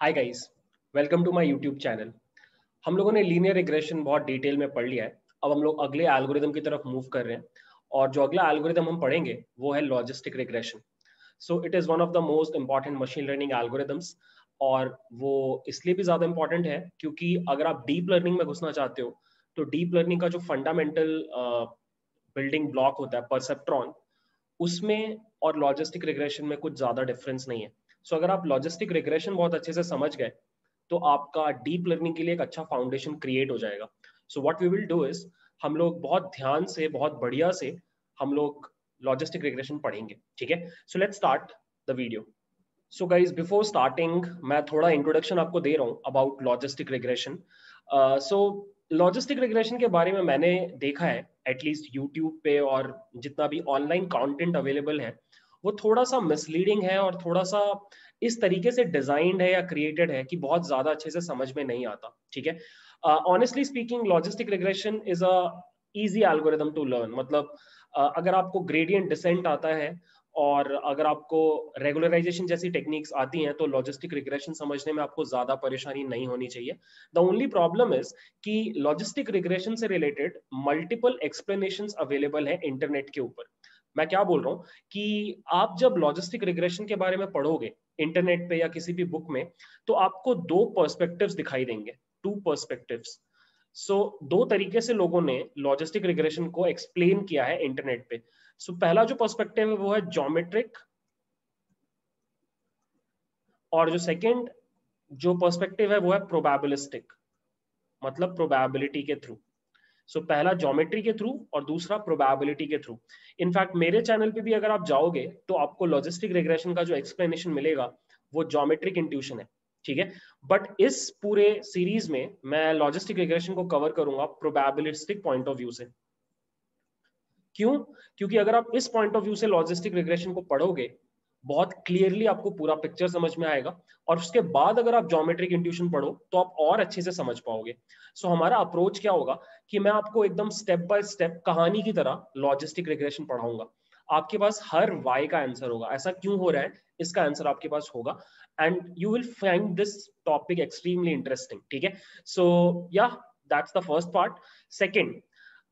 Hi guys welcome to my YouTube channel हम लोगों ने लीनियर रिग्रेशन बहुत डिटेल में पढ़ लिया है। अब हम लोग अगले एल्गोरिदम की तरफ़ मूव कर रहे हैं और जो अगला एल्गोरिदम हम पढ़ेंगे, वो है logistic regression so it is one of the most important machine learning algorithms और वो इसलिए भी ज़्यादा इंपॉर्टेंट है क्योंकि अगर आप डीप लर्निंग में घुसना चाहते हो तो डीप लर्निंग का जो फंडामेंटल बिल्डिंग ब्लॉक होता है परसेप्ट्रॉन उसमें और लॉजिस्टिक रिग्रेशन में कुछ ज़्यादा डिफरेंस नहीं है। सो so, अगर आप लॉजिस्टिक रिग्रेशन बहुत अच्छे से समझ गए तो आपका डीप लर्निंग के लिए एक अच्छा फाउंडेशन क्रिएट हो जाएगा। So what we will do is हम लोग बहुत ध्यान से बहुत बढ़िया से हम लोग लॉजिस्टिक रिग्रेशन पढ़ेंगे ठीक है? So let start the video so guys before starting मैं थोड़ा इंट्रोडक्शन आपको दे रहा हूँ about logistic regression so logistic regression के बारे में मैंने देखा है एटलीस्ट यूट्यूब पे और जितना भी ऑनलाइन कंटेंट अवेलेबल है वो थोड़ा सा मिसलीडिंग है और थोड़ा सा इस तरीके से डिजाइंड है या क्रिएटेड है कि बहुत ज़्यादा अच्छे से समझ में नहीं आता ठीक है? Honestly speaking logistic regression is a easy algorithm to learn मतलब uh, अगर आपको ग्रेडियंट डिसेंट आता है और अगर आपको रेगुलराइजेशन जैसी टेक्निक्स आती हैं तो लॉजिस्टिक रिग्रेशन समझने में आपको ज़्यादा परेशानी नहीं होनी चाहिए। द ओनली प्रॉब्लम इज़ कि लॉजिस्टिक रिग्रेशन से रिलेटेड मल्टीपल एक्सप्लेनेशन अवेलेबल है इंटरनेट के ऊपर। मैं क्या बोल रहा हूँ कि आप जब लॉजिस्टिक रिग्रेशन के बारे में पढ़ोगे इंटरनेट पे या किसी भी बुक में तो आपको दो पर्सपेक्टिव्स दिखाई देंगे टू पर्सपेक्टिव्स सो दो तरीके से लोगों ने लॉजिस्टिक रिग्रेशन को एक्सप्लेन किया है इंटरनेट पे। सो so, पहला जो पर्सपेक्टिव है वो है जोमेट्रिक और जो सेकंड जो पर्सपेक्टिव है वो है प्रोबेबिलिस्टिक मतलब प्रोबेबिलिटी के थ्रू सो so, पहला ज्योमेट्री के थ्रू और दूसरा प्रोबेबिलिटी के थ्रू इनफैक्ट मेरे चैनल पे भी अगर आप जाओगे तो आपको लॉजिस्टिक रिग्रेशन का जो एक्सप्लेनेशन मिलेगा वो ज्योमेट्रिक इंट्यूशन है. ठीक है? बट इस पूरे सीरीज़ में मैं लॉजिस्टिक रिग्रेशन को कवर करूँगा प्रोबेबिलिस्टिक पॉइंट ऑफ़ व्यू से. क्यों? क्योंकि अगर आप इस पॉइंट ऑफ़ व्यू से लॉजिस्टिक रिग्रेशन को पढ़ोगे बहुत क्लियरली आपको पूरा पिक्चर समझ में आएगा। और उसके बाद अगर आप ज्योमेट्रिक इंट्यूशन पढ़ो तो आप और अच्छे से समझ पाओगे। सो so, हमारा अप्रोच क्या होगा कि मैं आपको एकदम स्टेप बाय स्टेप कहानी की तरह लॉजिस्टिक रिग्रेशन पढ़ाऊँगा। आपके पास हर वाई का आंसर होगा। ऐसा क्यों हो रहा है? इसका आंसर आपके पास होगा। And you will find this topic extremely interesting ठीक है? So yeah that's the first part second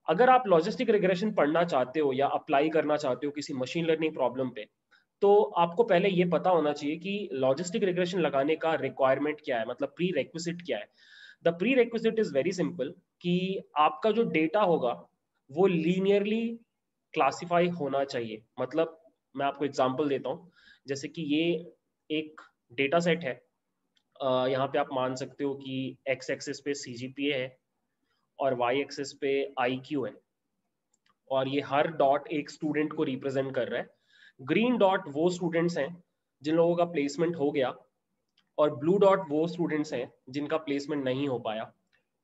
अगर आप लॉजिस्टिक रिग्रेशन पढ़ना चाहते हो या अप्लाई करना चाहते हो किसी मशीन लर्निंग प्रॉब्लम पे तो आपको पहले ये पता होना चाहिए कि लॉजिस्टिक रिग्रेशन लगाने का रिक्वायरमेंट क्या है मतलब प्री रेक्विजिट क्या है। The prerequisite is very simple कि आपका जो डेटा होगा, वो लीनियरली क्लासिफाई होना चाहिए। मतलब मैं आपको एग्ज़ाम्पल देता हूँ, जैसे कि ये एक डेटा सेट है। यहाँ पे आप मान सकते हो कि एक्स एक्सिस पे सी जी पी ए है और वाई एक्सिस पे आई क्यू है और ये हर डॉट एक स्टूडेंट को रिप्रेजेंट कर रहा है। ग्रीन डॉट वो स्टूडेंट्स हैं, जिन लोगों का प्लेसमेंट हो गया, और ब्लू डॉट वो स्टूडेंट्स हैं, जिनका प्लेसमेंट नहीं हो पाया।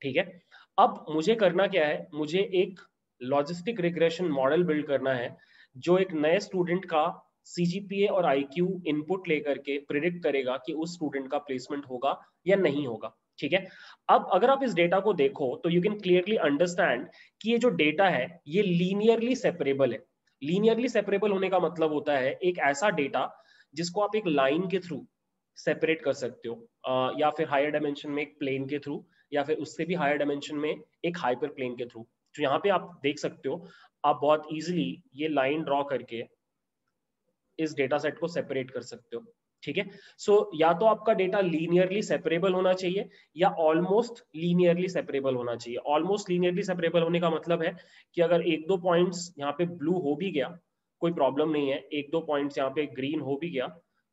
ठीक है? अब मुझे करना क्या है? मुझे एक लॉजिस्टिक रिग्रेशन मॉडल बिल्ड करना है, जो एक नए स्टूडेंट का सीजीपीए और आईक्यू इनपुट लेकर के प्रिडिक्ट करेगा कि उस स्टूडेंट का प्लेसमेंट होगा या नहीं होगा। ठीक है? अब अगर आप इस डेटा को देखो तो यू कैन क्लियरली अंडरस्टैंड कि ये जो डेटा है, ये लीनियरली सेपरेबल है। लीनियरली सेपरेबल होने का मतलब होता है एक ऐसा डेटा जिसको आप एक लाइन के थ्रू सेपरेट कर सकते हो या फिर हायर डायमेंशन में एक प्लेन के थ्रू या फिर उससे भी हायर डायमेंशन में एक हाइपर प्लेन के थ्रू तो यहाँ पे आप देख सकते हो, आप बहुत इजीली ये लाइन ड्रॉ करके इस डेटा सेट को सेपरेट कर सकते हो। ठीक है? सो या तो आपका डेटा लीनियरली सेपरेबल होना चाहिए, या ऑलमोस्ट लीनियरली सेपरेबल होना चाहिए। ऑलमोस्ट लीनियरली सेपरेबल होने का मतलब है कि अगर एक दो पॉइंट्स यहाँ पे ब्लू हो भी गया, कोई प्रॉब्लम नहीं है। एक दो पॉइंट्स यहाँ पे ग्रीन हो भी गया,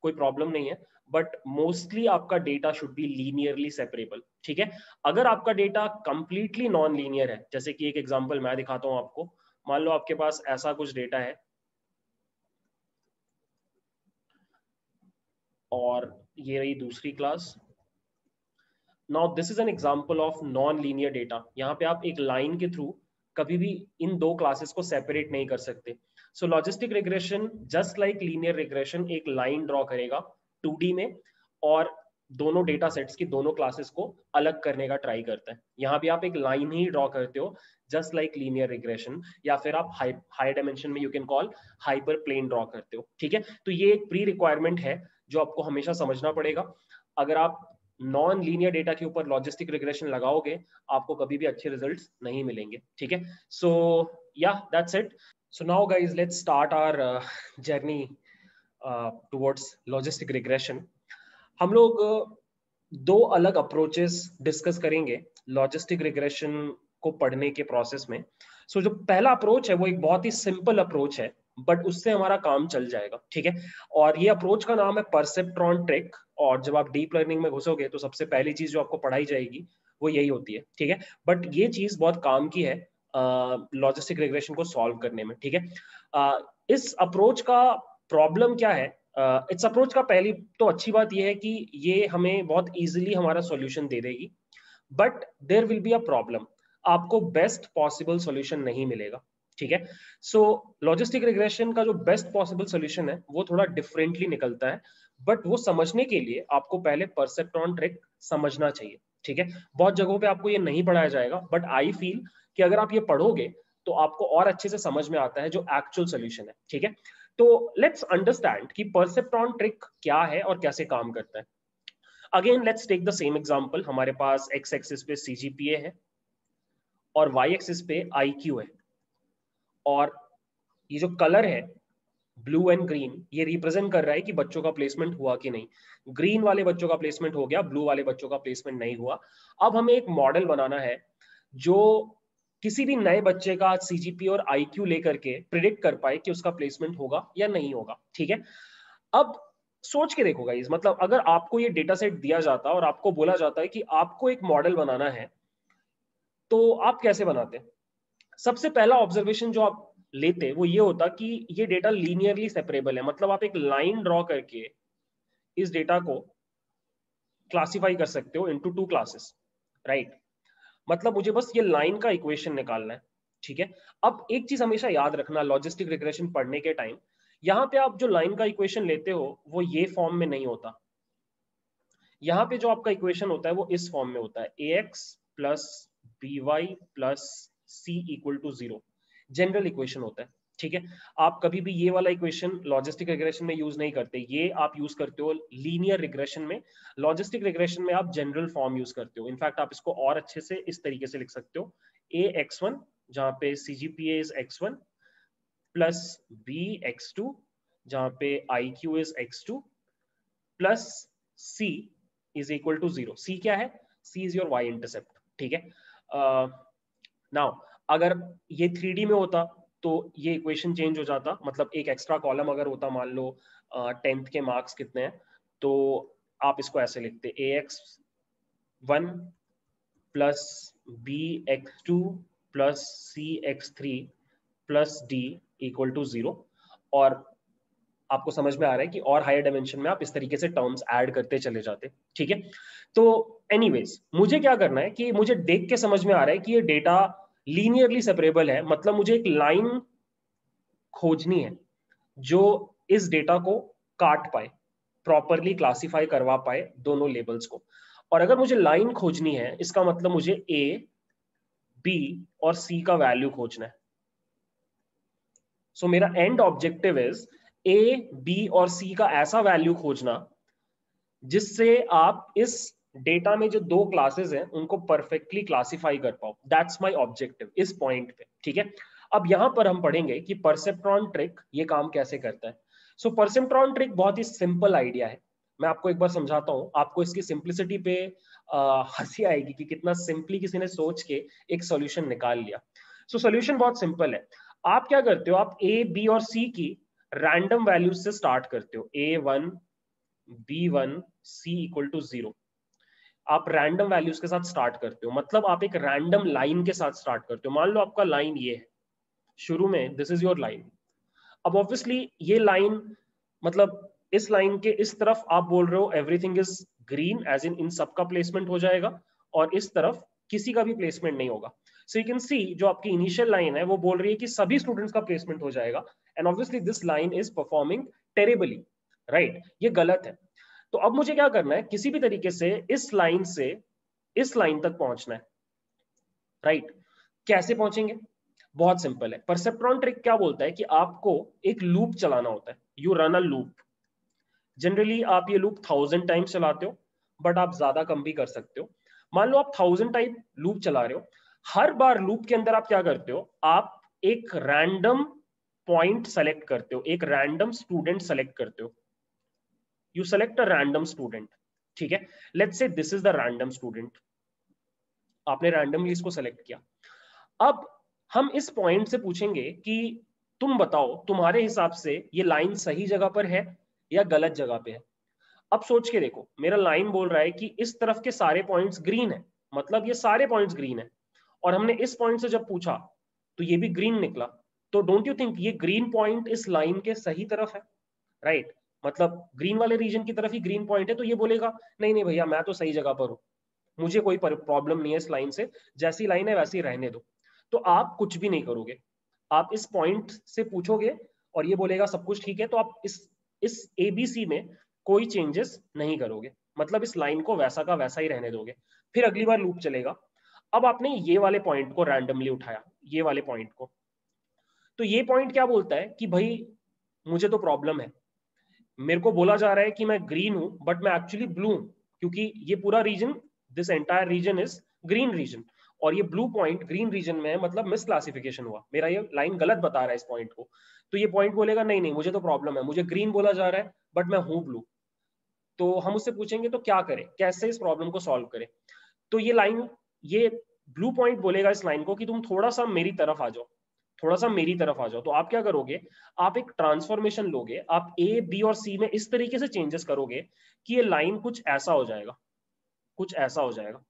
कोई प्रॉब्लम नहीं है। बट मोस्टली आपका data should be linearly separable ठीक है? अगर आपका डेटा कंप्लीटली नॉन लीनियर है, जैसे कि एक एग्ज़ाम्पल मैं दिखाता हूँ आपको। मान लो आपके पास ऐसा कुछ डेटा है और ये रही दूसरी class now this is an example of non linear data यहाँ पे आप एक लाइन के थ्रू कभी भी इन दो क्लासेस को सेपरेट नहीं कर सकते. So logistic regression just like linear regression एक लाइन ड्रॉ करेगा 2D में और दोनों डेटा सेट्स की दोनों क्लासेस को अलग करने का ट्राई करता है. यहाँ भी आप एक लाइन ही ड्रॉ करते हो जस्ट लाइक लीनियर रिग्रेशन या फिर आप हाई हाई डायमेंशन में you can call hyper plane draw करते हो. ठीक है? तो ये एक प्री रिक्वायरमेंट है जो आपको हमेशा समझना पड़ेगा। अगर आप नॉन लीनियर डेटा के ऊपर लॉजिस्टिक रिग्रेशन लगाओगे आपको कभी भी अच्छे रिजल्ट्स नहीं मिलेंगे ठीक है? So yeah that's it so now guys let's start our journey towards logistic regression हम लोग uh, दो अलग अप्रोचेस डिस्कस करेंगे लॉजिस्टिक रिग्रेशन को पढ़ने के प्रोसेस में। सो so, जो पहला अप्रोच है वो एक बहुत ही सिंपल अप्रोच है। बट उससे हमारा काम चल जाएगा ठीक है? और ये अप्रोच का नाम है परसेप्ट्रॉन ट्रिक और जब आप डीप लर्निंग में घुसोगे तो सबसे पहली चीज़ जो आपको पढ़ाई जाएगी वो यही होती है ठीक है? बट ये चीज़ बहुत काम की है लॉजिस्टिक uh, रिग्रेशन को सॉल्व करने में ठीक है? uh, इस अप्रोच का प्रॉब्लम क्या है? uh, इस अप्रोच का पहली तो अच्छी बात यह है कि ये हमें बहुत इजीली हमारा सॉल्यूशन दे देगी but there will be a problem आपको बेस्ट पॉसिबल सॉल्यूशन नहीं मिलेगा। ठीक है? सो लॉजिस्टिक रिग्रेशन का जो बेस्ट पॉसिबल सोल्यूशन है, वो थोड़ा डिफरेंटली निकलता है बट वो समझने के लिए आपको पहले परसेप्ट्रॉन ट्रिक समझना चाहिए, ठीक है? बहुत जगहों पे आपको ये नहीं पढ़ाया जाएगा बट आई फील कि अगर आप ये पढ़ोगे तो आपको और अच्छे से समझ में आता है जो एक्चुअल सोल्यूशन है, ठीक है? तो लेट्स अंडरस्टैंड कि परसेप्ट्रॉन ट्रिक क्या है और कैसे काम करता है। Again let's take the same example हमारे पास एक्स एक्सिस पे सीजीपीए है और वाई एक्सिस पे आई है। और ये जो कलर है ब्लू एंड ग्रीन ये रिप्रेजेंट कर रहा है कि बच्चों का प्लेसमेंट हुआ कि नहीं। ग्रीन वाले बच्चों का प्लेसमेंट हो गया ब्लू वाले बच्चों का प्लेसमेंट नहीं हुआ। अब हमें एक मॉडल बनाना है, जो किसी भी नए बच्चे का सीजीपी और आईक्यू लेकर के प्रिडिक्ट कर पाए कि उसका प्लेसमेंट होगा या नहीं होगा, ठीक है? अब सोच के देखो गाइस मतलब अगर आपको ये डेटा सेट दिया जाता और आपको बोला जाता है कि आपको एक मॉडल बनाना है तो आप कैसे बनाते? सबसे पहला ऑब्जर्वेशन जो आप लेते वो ये होता कि ये डेटा लीनियरली सेपरेबल है। मतलब आप एक लाइन ड्रॉ करके इस डेटा को क्लासिफाई कर सकते हो इनटू टू क्लासेस राइट मतलब मुझे बस ये लाइन का इक्वेशन निकालना है, ठीक है? अब एक चीज़ हमेशा याद रखना लॉजिस्टिक रिग्रेशन पढ़ने के टाइम यहाँ पे आप जो लाइन का इक्वेशन लेते हो, वो ये फॉर्म में नहीं होता। यहाँ पे जो आपका इक्वेशन होता है, वो इस फॉर्म में होता है। A X plus B Y plus C equal to zero general equation होता है, ठीक है? आप कभी भी ये वाला इक्वेशन लॉजिस्टिक रिग्रेशन में यूज़ नहीं करते। ये आप यूज़ करते हो लीनियर रिग्रेशन में। लॉजिस्टिक रिग्रेशन में आप जनरल फॉर्म यूज़ करते हो। इनफैक्ट आप इसको और अच्छे से इस तरीके से लिख सकते हो। ए एक्स वन जहाँ पे CGPA is X one plus B X two जहाँ पे I Q is X two plus C is equal to zero C क्या है? C is your Y intercept ठीक है? नाउ अगर ये थ्री में होता तो ये इक्वेशन चेंज हो जाता। मतलब एक एक्स्ट्रा कॉलम अगर होता, मान लो टेंथ के मार्क्स कितने हैं तो आप इसको ऐसे लिखते A X one plus B X two plus C X three plus D equal to zero और आपको समझ में आ रहा है कि और हायर डायमेंशन में आप इस तरीके से टर्म्स ऐड करते चले जाते ठीक है? तो एनीवेज मुझे क्या करना है कि मुझे देख के समझ में आ रहा है कि ये डेटा लीनियरली सेपरेबल है मतलब मुझे एक लाइन खोजनी है जो इस डेटा को काट पाए प्रॉपरली क्लासिफाई करवा पाए दोनों लेबल्स को। और अगर मुझे लाइन खोजनी है इसका मतलब मुझे ए बी और सी का वैल्यू खोजना है। सो so, मेरा end objective is A B और सी का ऐसा वैल्यू खोजना जिससे आप इस डेटा में जो दो क्लासेस हैं उनको परफेक्टली क्लासिफाई कर पाओ। दैट्स माय ऑब्जेक्टिव इस पॉइंट पे ठीक है? अब यहाँ पर हम पढ़ेंगे कि परसेप्ट्रॉन ट्रिक ये काम कैसे करता है। सो परसेप्ट्रॉन ट्रिक बहुत ही सिंपल आइडिया है। मैं आपको एक बार समझाता हूँ। आपको इसकी सिंप्लिसिटी पे हँसी आएगी कि कितना सिंपली किसी ने सोच के एक सोल्यूशन निकाल लिया। सो so, सॉल्यूशन बहुत सिंपल है। आप क्या करते हो? आप ए बी और सी की रैंडम वैल्यूज़ से स्टार्ट करते हो. A one B one C equal to zero आप रैंडम वैल्यूज़ के साथ स्टार्ट करते हो. मतलब आप एक रैंडम लाइन के साथ स्टार्ट करते हो. मान लो आपका लाइन ये है. शुरू में दिस इज़ योर लाइन अब ऑब्वियसली ये लाइन मतलब इस लाइन के इस तरफ़ आप बोल रहे हो everything is green as in इन सबका प्लेसमेंट हो जाएगा और इस तरफ़ किसी का भी प्लेसमेंट नहीं होगा. सो यू कैन सी जो आपकी इनिशियल लाइन है, वो बोल रही है कि सभी स्टूडेंट्स का प्लेसमेंट हो जाएगा. And obviously this line is performing terribly right ये गलत है। तो अब मुझे क्या करना है? किसी भी तरीके से इस लाइन से, इस लाइन तक पहुँचना है। Right right? कैसे पहुँचेंगे? बहुत सिंपल है। परसेप्ट्रॉन ट्रिक क्या बोलता है कि आपको एक लूप चलाना होता है। You run a loop generally आप ये लूप थाउज़ेंड टाइम्स चलाते हो बट आप ज़्यादा कम भी कर सकते हो। मान लो आप थाउज़ेंड टाइप लूप चला रहे हो। हर बार लूप के अंदर आप क्या करते हो? आप एक रैंडम पॉइंट सेलेक्ट करते हो, एक रैंडम स्टूडेंट सेलेक्ट करते हो। You select a random student ठीक है? Let's say this is the random student आपने रैंडमली इसको सेलेक्ट किया। अब हम इस पॉइंट से पूछेंगे कि तुम बताओ, तुम्हारे हिसाब से ये लाइन सही जगह पर है या गलत जगह पे है? अब सोच के देखो, मेरा लाइन बोल रहा है कि इस तरफ़ के सारे पॉइंट्स ग्रीन है। मतलब ये सारे पॉइंट्स ग्रीन है। और हमने इस पॉइंट से जब पूछा तो ये भी ग्रीन निकला। तो डोंट यू थिंक ये ग्रीन पॉइंट इस लाइन के सही तरफ़ है? Right right? मतलब ग्रीन वाले रीजन की तरफ़ ही ग्रीन पॉइंट है तो ये बोलेगा, नहीं नहीं भैया, मैं तो सही जगह पर हूँ। मुझे कोई प्रॉब्लम नहीं है इस लाइन से। जैसी लाइन है, वैसी रहने दो। तो आप कुछ भी नहीं करोगे। आप इस पॉइंट से पूछोगे और ये बोलेगा, सब कुछ ठीक है। तो आप इस इस एबीसी में कोई चेंजेस नहीं करोगे। मतलब इस लाइन को वैसा का वैसा ही रहने दोगे। फिर अगली बार लूप चलेगा। अब आपने ये वाले पॉइंट को रैंडमली उठाया। ये वाले पॉइंट को। तो ये पॉइंट क्या बोलता है कि भाई, मुझे तो प्रॉब्लम है। मेरे को बोला जा रहा है कि मैं ग्रीन हूँ बट मैं एक्चुअली ब्लू हूँ, क्योंकि ये पूरा region this entire region is green region और ये ब्लू पॉइंट ग्रीन रीजन में है मतलब मिस क्लासिफिकेशन हुआ। मेरा ये लाइन गलत बता रहा है इस पॉइंट को। तो ये पॉइंट बोलेगा, नहीं नहीं, मुझे तो प्रॉब्लम है। मुझे ग्रीन बोला जा रहा है बट मैं हूँ ब्लू तो हम उससे पूछेंगे तो क्या करें? कैसे इस प्रॉब्लम को सॉल्व करें? तो ये लाइन ये ब्लू पॉइंट बोलेगा इस लाइन को कि तुम थोड़ा सा मेरी तरफ़ आ जाओ। थोड़ा सा मेरी तरफ़ आ जाओ। तो आप क्या करोगे, आप एक ट्रांसफॉर्मेशन लोगे, आप ए बी और सी में इस तरीके से चेंजेस करोगे कि ये लाइन कुछ ऐसा हो जाएगा, कुछ ऐसा हो जाएगा।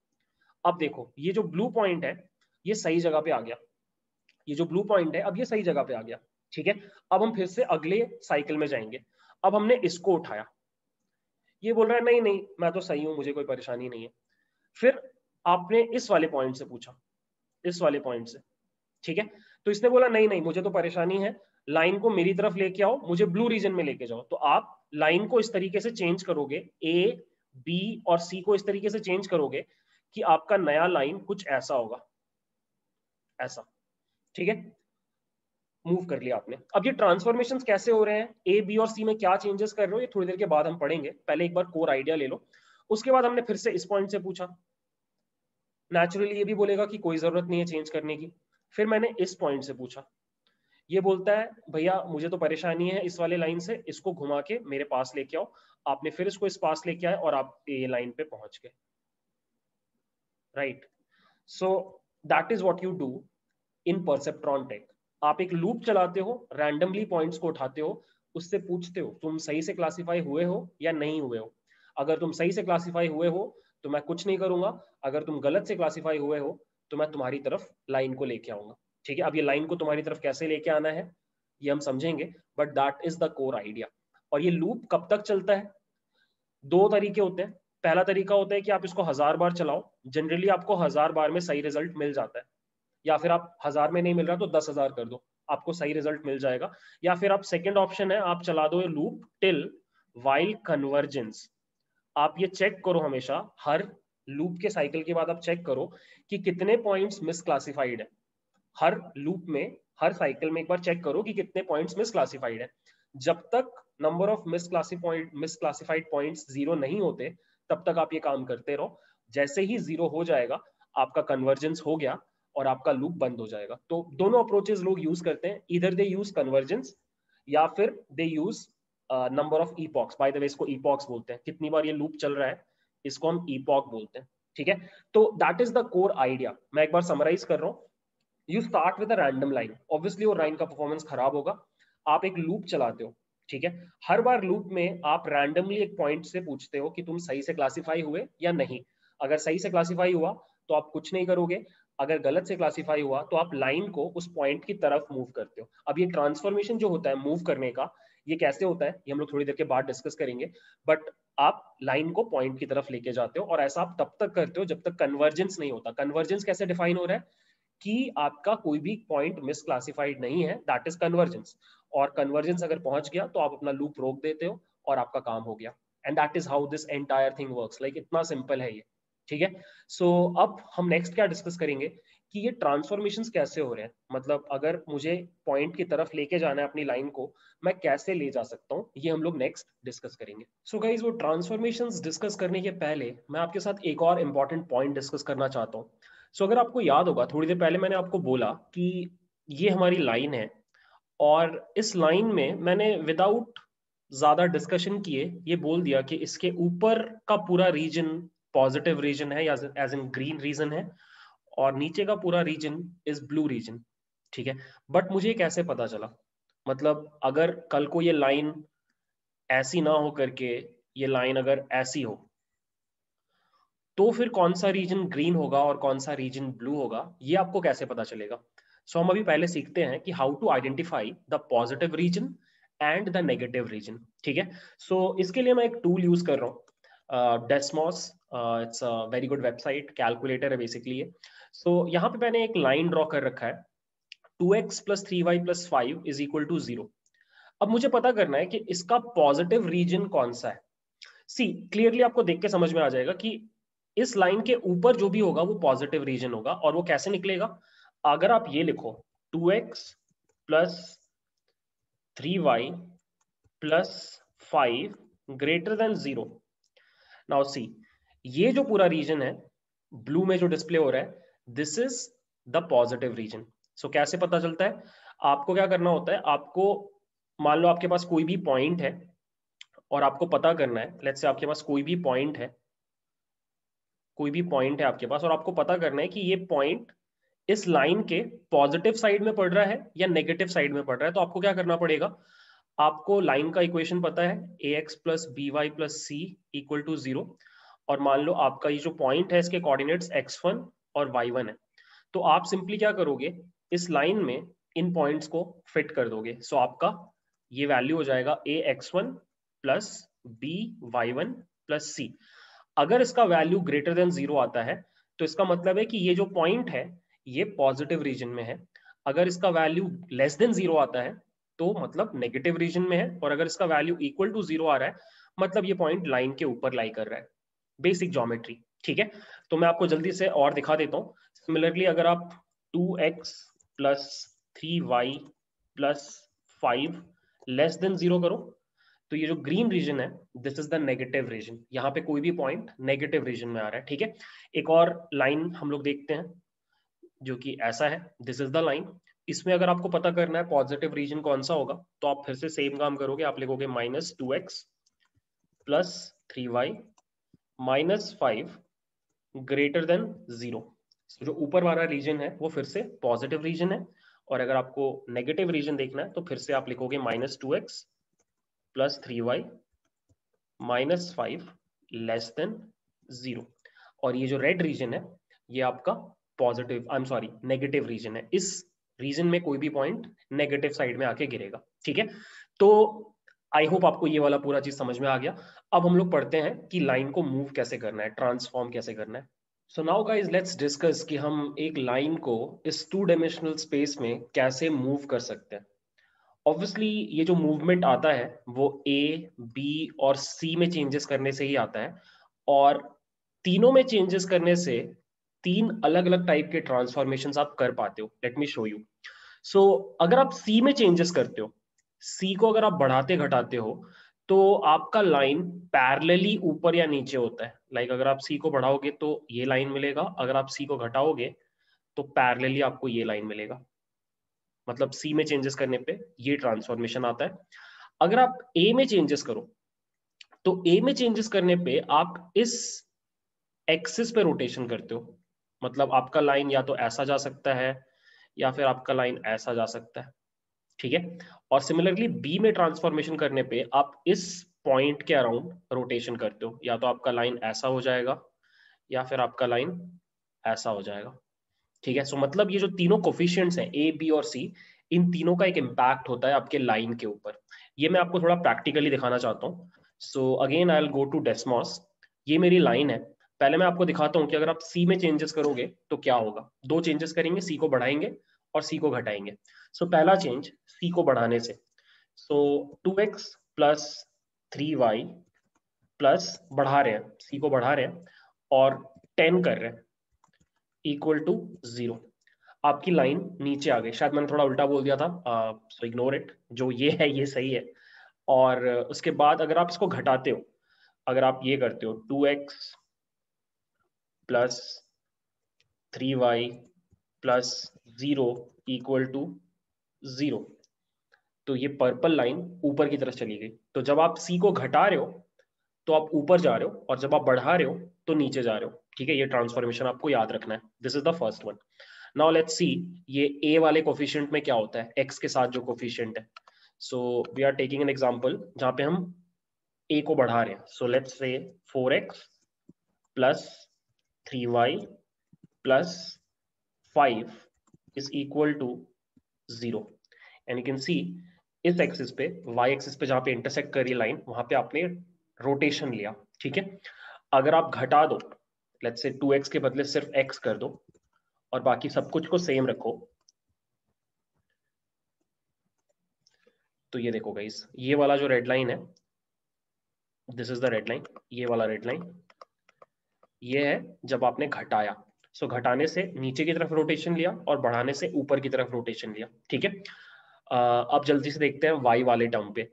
अब देखो, ये जो ब्लू पॉइंट है, ये सही जगह पे आ गया। ये जो ब्लू पॉइंट है, अब ये सही जगह पे आ गया, ठीक है? अब हम फिर से अगले साइकिल में जाएँगे। अब हमने इसको उठाया। ये बोल रहा है, नहीं नहीं, मैं तो सही हूँ, मुझे कोई परेशानी नहीं है। फिर आपने इस वाले पॉइंट से पूछा, इस वाले पॉइंट से, ठीक है? तो इसने बोला, नहीं नहीं, मुझे तो परेशानी है। लाइन को मेरी तरफ़ लेके आओ, मुझे ब्लू रीजन में लेके जाओ। तो आप लाइन को इस तरीके से चेंज करोगे ए बी और सी को इस तरीके से चेंज करोगे कि आपका नया लाइन कुछ ऐसा होगा। ऐसा। ठीक है? मूव कर लिया आपने। अब ये ट्रांसफॉर्मेशन कैसे हो रहे हैं? ए बी और सी में क्या चेंजेस कर रहे हो? ये थोड़ी देर के बाद हम पढ़ेंगे। पहले एक बार कोर आइडिया ले लो। उसके बाद हमने फिर से इस पॉइंट से पूछा। नेचुरली ये भी बोलेगा कि कोई ज़रूरत नहीं है चेंज करने की। फिर मैंने इस पॉइंट से पूछा। ये बोलता है, भैया, मुझे तो परेशानी है इस वाले लाइन से, इसको घुमा के मेरे पास लेके आओ। आपने फिर इसको इस पास लेके आए और आप ये लाइन पे पहुँच गए। Right so that is what you do in perceptron take आप एक लूप चलाते हो रैंडमली पॉइंट्स को उठाते हो, उससे पूछते हो, तुम सही से क्लासिफाई हुए हो या नहीं हुए हो? अगर तुम सही से क्लासिफाई हुए हो तो मैं कुछ नहीं करूँगा। अगर तुम गलत से क्लासिफाई हुए हो तो मैं तुम्हारी तरफ़ लाइन को लेके आऊँगा। ठीक है? अब ये लाइन को तुम्हारी तरफ़ कैसे लेके आना है, ये हम समझेंगे but that is the core idea और ये लूप कब तक चलता है? दो तरीके होते हैं। पहला तरीका होता है कि आप इसको हज़ार बार चलाओ। जनरली आपको हज़ार बार में सही रिज़ल्ट मिल जाता है। या फिर आप हज़ार में नहीं मिल रहा तो दस हज़ार कर दो। आपको सही रिज़ल्ट मिल जाएगा। या फिर आप सेकेंड ऑप्शन है, आप चला दो लूप टिल वाइल कन्वर्जेंस आप ये चेक करो हमेशा, हर लूप के साइकिल के बाद आप चेक करो कि कितने पॉइंट्स मिसक्लासिफाइड है। हर लूप में, हर साइकिल में एक बार चेक करो कि कितने पॉइंट्स मिसक्लासिफाइड है। जब तक number of misclassified misclassified points zero नहीं होते, तब तक आप ये काम करते रहो। जैसे ही ज़ीरो हो जाएगा, आपका कन्वर्जेंस हो गया और आपका लूप बंद हो जाएगा। तो दोनों अप्रोचेस लोग यूज़ करते हैं। इधर दे यूज़ कन्वर्जेंस या फिर they use number of epochs by the way इसको ईपॉक्स बोलते हैं। कितनी बार ये लूप चल रहा है इसको हम ईपॉक बोलते हैं, ठीक है? तो that is the core idea मैं एक बार समराइज कर रहा हूँ। You start with random line obviously वो लाइन का परफॉर्मेंस खराब होगा। आप एक लूप चलाते हो, ठीक है? हर बार लूप में आप रैंडमली एक पॉइंट से पूछते हो कि तुम सही से क्लासिफाई हुए या नहीं। अगर सही से क्लासिफाई हुआ तो आप कुछ नहीं करोगे। अगर गलत से क्लासिफाई हुआ तो आप लाइन को उस पॉइंट की तरफ़ मूव करते हो। अब ये ट्रांसफॉर्मेशन जो होता है मूव करने का, ये कैसे होता है, ये हम लोग थोड़ी देर के बाद डिस्कस करेंगे। बट आप लाइन को पॉइंट की तरफ़ लेके जाते हो और ऐसा आप तब तक करते हो जब तक कन्वर्जेंस नहीं होता। कन्वर्जेंस कैसे डिफाइन हो रहा है? कि आपका कोई भी पॉइंट मिस क्लासिफाइड नहीं है दैट इज़ कन्वर्जेंस और कन्वर्जेंस अगर पहुँच गया तो आप अपना लूप रोक देते हो और आपका काम हो गया। And that is how this entire thing works like इतना सिंपल है ये। ठीक है? सो so, अब हम नेक्स्ट क्या डिस्कस करेंगे? कि ये ट्रांसफॉर्मेशन कैसे हो रहे हैं? मतलब अगर मुझे पॉइंट की तरफ़ लेके जाना है अपनी लाइन को मैं कैसे ले जा सकता हूँ? ये हम लोग नेक्स्ट डिस्कस करेंगे। सो so गाइज़ वो ट्रांसफॉर्मेशन डिस्कस करने के पहले मैं आपके साथ एक और इंपॉर्टेंट पॉइंट डिस्कस करना चाहता हूँ। सो so, अगर आपको याद होगा थोड़ी देर पहले मैंने आपको बोला कि ये हमारी लाइन है और इस लाइन में मैंने विदाउट ज़्यादा डिस्कशन किए ये बोल दिया कि इसके ऊपर का पूरा रीजन पॉजिटिव रीजन है या एज इन ग्रीन रीजन है। और नीचे का पूरा रीजन इज़ ब्लू रीजन ठीक है? बट मुझे कैसे पता चला? मतलब अगर कल को ये लाइन ऐसी ना हो करके ये लाइन अगर ऐसी हो तो फिर कौन सा रीजन ग्रीन होगा और कौन सा रीजन ब्लू होगा? ये आपको कैसे पता चलेगा? सो so, हम अभी पहले सीखते हैं कि how to identify the positive region and the negative region ठीक है? सो so, इसके लिए मैं एक टूल यूज़ कर रहा हूँ। Desmos it's a very good website calculator है बेसिकली सो so, यहाँ पे मैंने एक लाइन ड्रॉ कर रखा है। Two X plus three Y plus five is equal to zero अब मुझे पता करना है कि इसका पॉजिटिव रीजन कौन सा है। सी क्लियरली आपको देख के समझ में आ जाएगा कि इस लाइन के ऊपर जो भी होगा वो पॉजिटिव रीजन होगा और वो कैसे निकलेगा। अगर आप ये लिखो two X plus three Y plus five greater than zero now see ये जो पूरा रीजन है ब्लू में जो डिस्प्ले हो रहा है this is the positive region so कैसे पता चलता है? आपको क्या करना होता है? आपको, मान लो आपके पास कोई भी पॉइंट है और आपको पता करना है लेट्स से आपके पास कोई भी पॉइंट है, कोई भी पॉइंट है आपके पास और आपको पता करना है कि ये पॉइंट इस लाइन के पॉजिटिव साइड में पड़ रहा है या नेगेटिव साइड में पड़ रहा है तो आपको क्या करना पड़ेगा? आपको लाइन का इक्वेशन पता है A X plus B Y plus C equal to zero और मान लो आपका ये जो पॉइंट है, इसके कोऑर्डिनेट्स एक्स वन और वाई है। तो आप सिंपली क्या करोगे, इस लाइन में इन पॉइंट्स को फिट कर दोगे। सो so आपका ये वैल्यू हो जाएगा A X one plus B Y one plus C अगर इसका वैल्यू ग्रेटर देन ज़ीरो आता है तो इसका मतलब है कि ये जो पॉइंट है, ये पॉजिटिव रीजन में है। अगर इसका वैल्यू लेस देन ज़ीरो आता है तो मतलब नेगेटिव रीजन में है। और अगर इसका वैल्यू इक्वल टू ज़ीरो आ रहा है मतलब ये पॉइंट लाइन के ऊपर लाई कर रहा है। बेसिक ज्योमेट्री ठीक है? तो मैं आपको जल्दी से और दिखा देता हूँ। सिमिलरली अगर आप two X plus three Y plus five less than zero करो तो ये जो ग्रीन रीजन है this is the negative region यहाँ पे कोई भी पॉइंट नेगेटिव रीजन में आ रहा है, ठीक है? एक और लाइन हम लोग देखते हैं, जो कि ऐसा है दिस इज़ द लाइन इसमें अगर आपको पता करना है पॉजिटिव रीजन कौन सा होगा तो आप फिर से सेम काम करोगे। आप लिखोगे minus two X plus three Y minus five greater than zero जो ऊपर वाला रीजन है, वो फिर से पॉजिटिव रीजन है। और अगर आपको नेगेटिव रीजन देखना है तो फिर से आप लिखोगे minus two X plus three Y minus five less than zero और ये जो रेड रीजन है, ये आपका positive I am sorry negative region है। इस रीजन में कोई भी पॉइंट नेगेटिव साइड में आके गिरेगा, ठीक है? तो आई होप आपको ये वाला पूरा चीज़ समझ में आ गया। अब हम लोग पढ़ते हैं कि लाइन को मूव कैसे करना है ट्रांसफॉर्म कैसे करना है। So now guys let's discuss कि हम एक लाइन को इस टू डायमेंशनल स्पेस में कैसे मूव कर सकते हैं। ऑब्वियसली ये जो मूवमेंट आता है, वो ए बी और सी में चेंजेस करने से ही आता है और तीनों में चेंजेस करने से तीन अलग अलग टाइप के ट्रांसफॉर्मेशन आप कर पाते हो। Let me show you so अगर आप सी में चेंजेस करते हो सी को अगर आप बढ़ाते घटाते हो तो आपका लाइन पैरेलली ऊपर या नीचे होता है। लाइक like अगर आप सी को बढ़ाओगे तो ये लाइन मिलेगा, अगर आप सी को घटाओगे तो पैरेलली आपको ये लाइन मिलेगा। मतलब सी में चेंजेस करने पे ये ट्रांसफॉर्मेशन आता है। अगर आप ए में चेंजेस करो तो ए में चेंजेस करने पे आप इस एक्सिस पे रोटेशन करते हो। मतलब आपका लाइन या तो ऐसा जा सकता है, या फिर आपका लाइन ऐसा जा सकता है। ठीक है? और सिमिलरली बी में ट्रांसफॉर्मेशन करने पे आप इस पॉइंट के अराउंड रोटेशन करते हो। या तो आपका लाइन ऐसा हो जाएगा या फिर आपका लाइन ऐसा हो जाएगा। ठीक है? सो so, मतलब ये जो तीनों कोफिशियंट्स हैं ए बी और सी इन तीनों का एक इम्पैक्ट होता है आपके लाइन के ऊपर। ये मैं आपको थोड़ा प्रैक्टिकली दिखाना चाहता हूँ। So again I go to Desmos ये मेरी लाइन है। पहले मैं आपको दिखाता हूँ कि अगर आप सी में चेंजेस करोगे तो क्या होगा? दो चेंजेस करेंगे सी को बढ़ाएँगे और सी को घटाएँगे। सो so, पहला चेंज सी को बढ़ाने से. So two x plus three y plus बढ़ा रहे हैं. सी को बढ़ा रहे हैं और टेन कर रहे हैं. इक्वल टू ज़ीरो आपकी लाइन नीचे आ गई. शायद मैंने थोड़ा उल्टा बोल दिया था. सो इग्नोर इट जो ये है ये सही है. और उसके बाद अगर आप इसको घटाते हो अगर आप ये करते हो two x plus three y plus zero equal to zero. तो ये पर्पल लाइन ऊपर की तरफ़ चली गई। तो जब आप सी को घटा रहे हो तो आप ऊपर जा रहे हो और जब आप बढ़ा रहे हो तो नीचे जा रहे हो। ठीक है, ये ट्रांसफॉर्मेशन आपको याद रखना है। This is the first one now let's see ये ए वाले कोफिशियंट में क्या होता है? एक्स के साथ जो कोफिशियंट है। So we are taking an example जहाँ पे हम ए को बढ़ा रहे हैं। So let's say four x plus three y plus five is equal to zero. And you can see इस एक्सिस पे वाई एक्सिस पे जहाँ पे इंटरसेक्ट करी लाइन वहाँ पे आपने रोटेशन लिया, ठीक है? अगर आप घटा दो लेट्स से टू एक्स के बदले सिर्फ़ एक्स कर दो, और बाकी सब कुछ को सेम रखो तो ये देखो गाइस ये वाला जो रेड लाइन है this is the red line ये वाला रेड लाइन ये है जब आपने घटाया। सो घटाने से नीचे की तरफ़ रोटेशन लिया और बढ़ाने से ऊपर की तरफ़ रोटेशन लिया ठीक है? अब जल्दी से देखते हैं वाई वाले टर्म पे।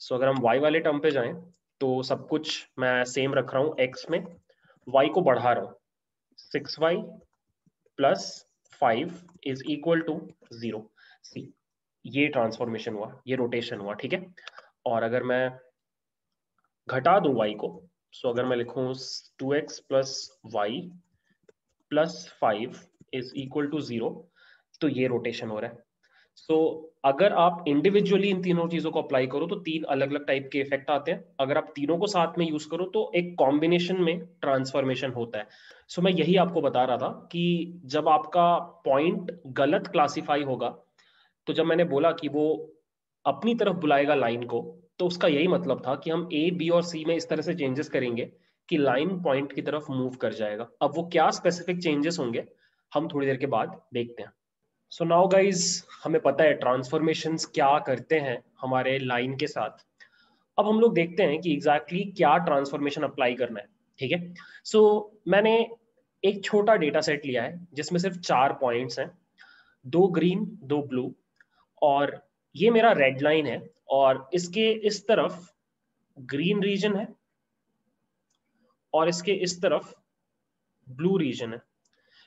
सो so, अगर हम वाई वाले टर्म पे जाएँ तो सब कुछ मैं सेम रख रहा हूँ एक्स में। वाई को बढ़ा रहा हूँ। Six y plus five is equal to zero see ये ट्रांसफॉर्मेशन हुआ ये रोटेशन हुआ ठीक है? और अगर मैं घटा दू वाई को सो so अगर मैं लिखूं two x plus y plus five is equal to zero तो ये रोटेशन हो रहा है। सो so, अगर आप इंडिविजुअली इन तीनों चीज़ों को अप्लाई करो तो तीन अलग अलग टाइप के इफ़ेक्ट आते हैं। अगर आप तीनों को साथ में यूज़ करो तो एक कॉम्बिनेशन में ट्रांसफॉर्मेशन होता है। सो so, मैं यही आपको बता रहा था कि जब आपका पॉइंट गलत क्लासिफाई होगा तो जब मैंने बोला कि वो अपनी तरफ़ बुलाएगा लाइन को तो उसका यही मतलब था कि हम ए बी और सी में इस तरह से चेंजेस करेंगे। कि लाइन पॉइंट की तरफ़ मूव कर जाएगा। अब वो क्या स्पेसिफिक चेंजेस होंगे, हम थोड़ी देर के बाद देखते हैं। सो नाउ गाइज़ हमें पता है ट्रांसफॉर्मेशन क्या करते हैं हमारे लाइन के साथ। अब हम लोग देखते हैं कि एग्जैक्टली exactly क्या ट्रांसफॉर्मेशन अप्लाई करना है, ठीक है? सो मैंने एक छोटा डेटा सेट लिया है, जिसमें सिर्फ़ चार पॉइंट्स हैं। दो ग्रीन दो ब्लू और ये मेरा रेड लाइन है, और इसके इस तरफ़ ग्रीन रीजन है और इसके इस तरफ़ ब्लू रीजन है।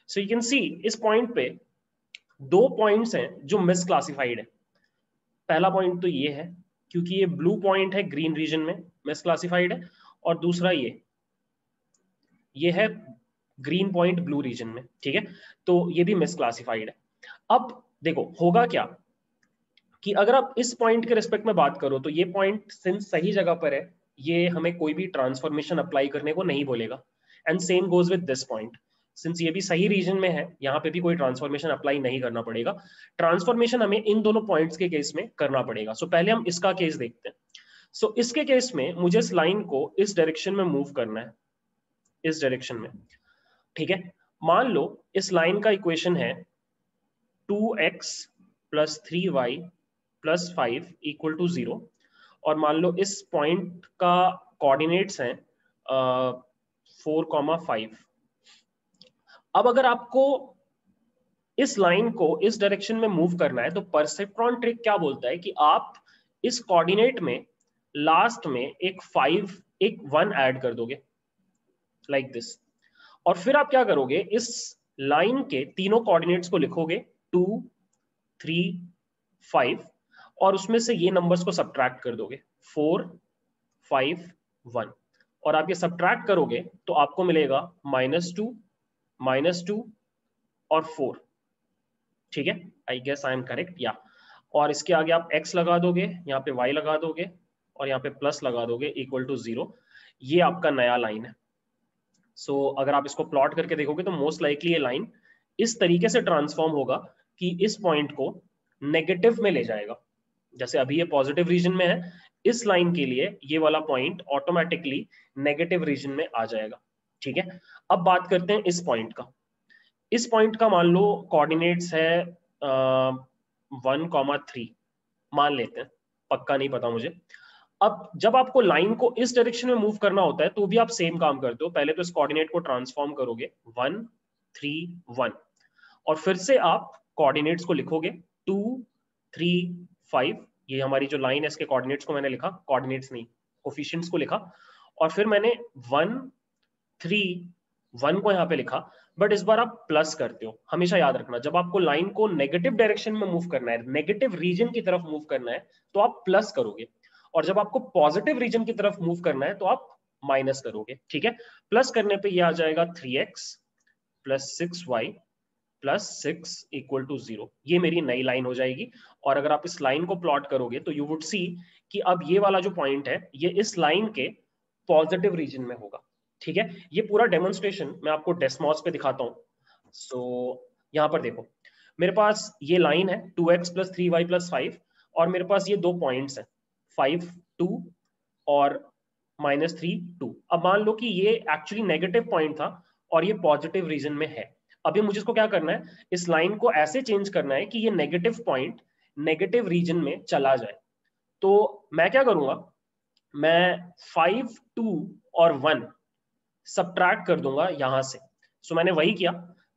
सो यू कैन सी इस पॉइंट पे दो पॉइंट्स हैं जो मिस क्लासिफाइड है। पहला पॉइंट तो ये है, क्योंकि ये ब्लू पॉइंट है ग्रीन रीजन में मिस क्लासिफाइड है। और दूसरा ये ये है ग्रीन पॉइंट ब्लू रीजन में, ठीक है? तो ये भी मिस क्लासिफाइड है। अब देखो, होगा क्या कि अगर आप इस पॉइंट के रिस्पेक्ट में बात करो तो ये पॉइंट सिंस सही जगह पर है ये हमें कोई भी ट्रांसफॉर्मेशन अप्लाई करने को नहीं बोलेगा। And same goes with this point since ये भी सही रीजन में है यहाँ पे भी कोई ट्रांसफॉर्मेशन अप्लाई नहीं करना पड़ेगा। ट्रांसफॉर्मेशन हमें इन दोनों पॉइंट्स के केस में करना पड़ेगा। सो so, पहले हम इसका केस देखते हैं। सो so, इसके केस में मुझे इस लाइन को इस डायरेक्शन में मूव करना है। इस डायरेक्शन में। ठीक है? मान लो इस लाइन का इक्वेशन है two x plus three y plus five equal to zero और मान लो इस पॉइंट का कोऑर्डिनेट्स हैं फोर कॉमा फाइव अब अगर आपको इस लाइन को इस डायरेक्शन में मूव करना है तो परसेप्ट्रॉन ट्रिक क्या बोलता है कि आप इस कोऑर्डिनेट में लास्ट में एक फाइव एक वन ऐड कर दोगे लाइक like दिस और फिर आप क्या करोगे, इस लाइन के तीनों कोऑर्डिनेट्स को लिखोगे टू थ्री फाइव और उसमें से ये नंबर्स को सब्ट्रैक्ट कर दोगे। फोर फाइव वन और आप ये सब्ट्रैक्ट करोगे तो आपको मिलेगा माइनस टू माइनस टू और फोर ठीक है? I guess I am correct या और इसके आगे आप एक्स लगा दोगे यहाँ पे वाई लगा दोगे और यहाँ पे प्लस लगा दोगे इक्वल टू ज़ीरो ये आपका नया लाइन है। सो so, अगर आप इसको प्लॉट करके देखोगे तो मोस्ट लाइकली ये लाइन इस तरीके से ट्रांसफॉर्म होगा कि इस पॉइंट को नेगेटिव में ले जाएगा। जैसे अभी ये पॉजिटिव रीजन में है, इस लाइन के लिए ये वाला पॉइंट ऑटोमेटिकली नेगेटिव रीजन में आ जाएगा, ठीक है? अब बात करते हैं इस पॉइंट का। इस पॉइंट का मान लो कोऑर्डिनेट्स है वन कॉमा थ्री मान लेते हैं, पक्का नहीं पता मुझे। अब जब आपको लाइन को इस डायरेक्शन में मूव करना होता है तो भी आप सेम काम करते हो। पहले तो इस कोऑर्डिनेट को ट्रांसफॉर्म करोगे वन थ्री वन और फिर से आप कोऑर्डिनेट्स को लिखोगे टू थ्री फाइव ये हमारी जो लाइन है, इसके कोऑर्डिनेट्स को मैंने लिखा कोऑर्डिनेट्स नहीं कोफिशियंट्स को लिखा। और फिर मैंने वन थ्री वन को यहाँ पे लिखा। बट इस बार आप प्लस करते हो, हमेशा याद रखना, जब आपको लाइन को नेगेटिव डायरेक्शन में मूव करना है नेगेटिव रीजन की तरफ़ मूव करना है तो आप प्लस करोगे। और जब आपको पॉजिटिव रीजन की तरफ़ मूव करना है तो आप माइनस करोगे, ठीक है? प्लस करने पे ये आ जाएगा three x plus six y plus six equal to zero ये मेरी नई लाइन हो जाएगी। और अगर आप इस लाइन को प्लॉट करोगे तो यू वुड सी कि अब ये वाला जो पॉइंट है ये इस लाइन के पॉजिटिव रीजन में होगा। ठीक है? ये पूरा डेमोन्स्ट्रेशन मैं आपको डेस्मॉस पे दिखाता हूँ। सो so, यहाँ पर देखो। मेरे पास ये लाइन है two x plus three y plus five और मेरे पास ये दो पॉइंट्स हैं फाइव टू और माइनस थ्री टू अब मान लो कि ये एक्चुअली नेगेटिव पॉइंट था और ये पॉजिटिव रीजन में है। अभी मुझे इसको क्या करना है? इस लाइन को ऐसे चेंज करना है कि ये नेगेटिव पॉइंट नेगेटिव रीजन में चला जाए। तो मैं क्या करूँगा? मैं फाइव टू और वन सब्ट्रैक्ट कर दूँगा यहाँ से। सो मैंने वही किया।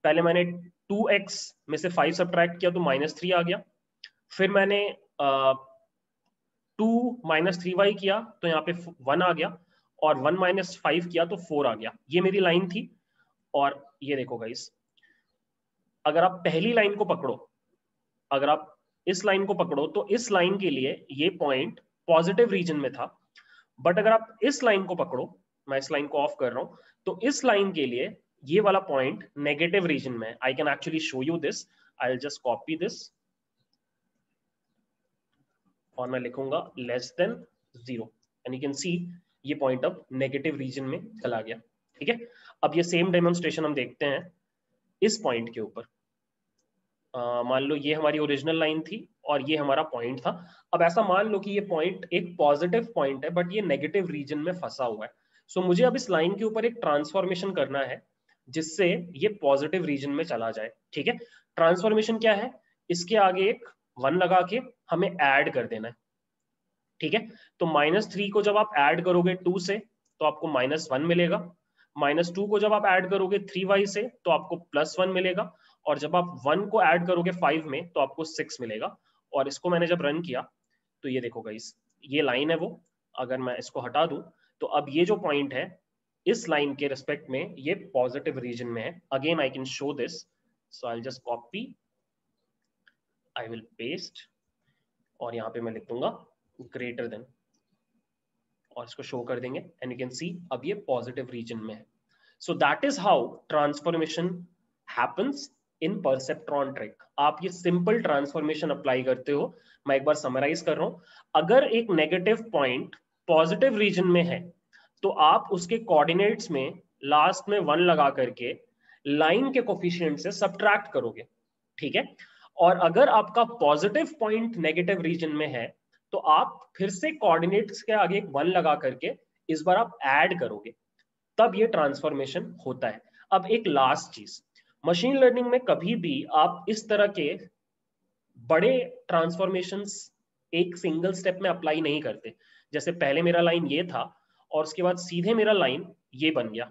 पहले मैंने टू एक्स में से फाइव सब्ट्रैक्ट किया तो माइनस थ्री आ गया। फिर मैंने टू माइनस थ्री वाई किया तो यहाँ पे वन आ गया और वन माइनस फाइव किया तो फोर आ गया। ये मेरी लाइन थी और ये देखो गाइस अगर आप पहली लाइन को पकड़ो, अगर आप इस लाइन को पकड़ो तो इस लाइन के लिए ये पॉइंट पॉजिटिव रीजन में था। बट अगर आप इस लाइन को पकड़ो, मैं इस लाइन को ऑफ़ कर रहा हूँ तो इस लाइन के लिए ये वाला पॉइंट नेगेटिव रीजन में I can actually show you this I just copy this और मैं लिखूँगा less than zero and you can see ये पॉइंट अब नेगेटिव रीजन में चला गया। ठीक है? अब ये सेम डेमोन्स्ट्रेशन हम देखते हैं। इस पॉइंट के ऊपर। मान लो ये हमारी ओरिजिनल लाइन थी और ये हमारा पॉइंट था। अब ऐसा मान लो कि ये पॉइंट एक पॉजिटिव पॉइंट है बट ये नेगेटिव रीजन में फंसा हुआ है। सो so, मुझे अब इस लाइन के ऊपर एक ट्रांसफॉर्मेशन करना है जिससे ये पॉजिटिव रीजन में चला जाए। ठीक है? ट्रांसफॉर्मेशन क्या है? इसके आगे एक वन लगा के हमें ऐड कर देना है। ठीक है? तो माइनस थ्री को जब आप ऐड करोगे टू से तो आपको माइनस वन मिलेगा। माइनस टू को जब आप ऐड करोगे थ्री वाई से तो आपको प्लस वन मिलेगा। और जब आप वन को ऐड करोगे फाइव में तो आपको सिक्स मिलेगा। और इसको मैंने जब रन किया तो ये देखो गाइस ये लाइन है वो। अगर मैं इसको हटा दूँ तो अब ये जो पॉइंट है, इस लाइन के रिस्पेक्ट में ये पॉजिटिव रीजन में है। Again I can show this so I just copy I will paste और यहाँ पे मैं लिख दूँगा ग्रेटर देन और इसको शो कर देंगे एंड यू कैन सी अब ये पॉजिटिव रीजन में है। So that is how transformation happens in perceptron trick आप ये सिंपल ट्रांसफॉर्मेशन अप्लाई करते हो, मैं एक बार समराइज कर रहा हूँ। अगर एक नेगेटिव पॉइंट पॉजिटिव रीजन में है तो आप उसके कोऑर्डिनेट्स में लास्ट में वन लगा करके लाइन के कोफिशियंट से सब्ट्रैक्ट करोगे, ठीक है? और अगर आपका पॉजिटिव पॉइंट नेगेटिव रीजन में है तो आप फिर से कोऑर्डिनेट्स के आगे एक वन लगा करके इस बार आप ऐड करोगे, तब ये ट्रांसफॉर्मेशन होता है। अब एक लास्ट चीज़ मशीन लर्निंग में कभी भी आप इस तरह के बड़े ट्रांसफॉर्मेशन एक सिंगल स्टेप में अप्लाई नहीं करते। जैसे पहले मेरा लाइन ये था और उसके बाद सीधे मेरा लाइन ये बन गया।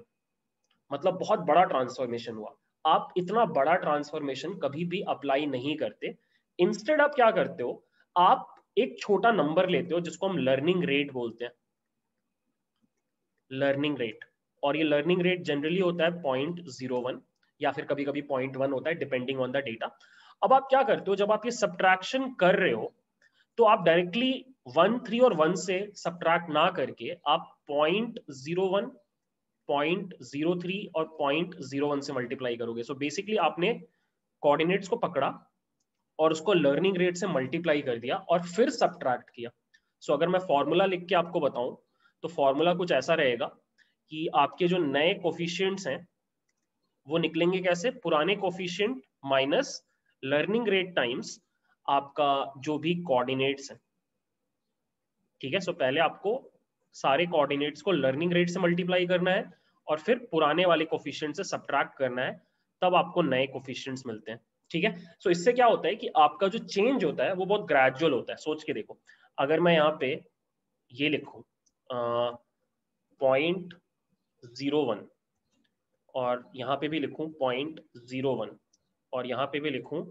मतलब बहुत बड़ा ट्रांसफॉर्मेशन हुआ। आप इतना बड़ा ट्रांसफॉर्मेशन कभी भी अप्लाई नहीं करते। इंस्टेड आप क्या करते हो? आप एक छोटा नंबर लेते हो, जिसको हम लर्निंग रेट बोलते हैं। लर्निंग रेट और ये लर्निंग रेट जनरली होता है पॉइंट ज़ीरो वन या फिर कभी कभी पॉइंट वन होता है डिपेंडिंग ऑन द डेटा अब आप क्या करते हो, जब आप ये सब्ट्रैक्शन कर रहे हो तो आप डायरेक्टली वन थ्री और वन से सब्ट्रैक्ट ना करके आप point zero one point zero three और पॉइंट ज़ीरो वन से मल्टीप्लाई करोगे। सो so बेसिकली आपने कोऑर्डिनेट्स को पकड़ा और उसको लर्निंग रेट से मल्टीप्लाई कर दिया और फिर सब्ट्रैक्ट किया। सो so अगर मैं फॉर्मूला लिख के आपको बताऊँ तो फॉर्मूला कुछ ऐसा रहेगा कि आपके जो नए कोफिशियंट्स हैं वो निकलेंगे कैसे? पुराने coefficient minus learning rate times आपका जो भी कोऑर्डिनेट्स है। ठीक है? सो so, पहले आपको सारे कोऑर्डिनेट्स को लर्निंग रेट से मल्टीप्लाई करना है और फिर पुराने वाले कोफिशियंट से सब्ट्रैक्ट करना है तब आपको नए कोफिशियंट्स मिलते हैं। ठीक है? सो so, इससे क्या होता है कि आपका जो चेंज होता है वो बहुत ग्रेजुअल होता है। सोच के देखो। अगर मैं यहाँ पे ये लिखू पॉइंट ज़ीरो वन और यहाँ पे भी लिखूं पॉइंट ज़ीरो वन और यहाँ पे भी लिखूं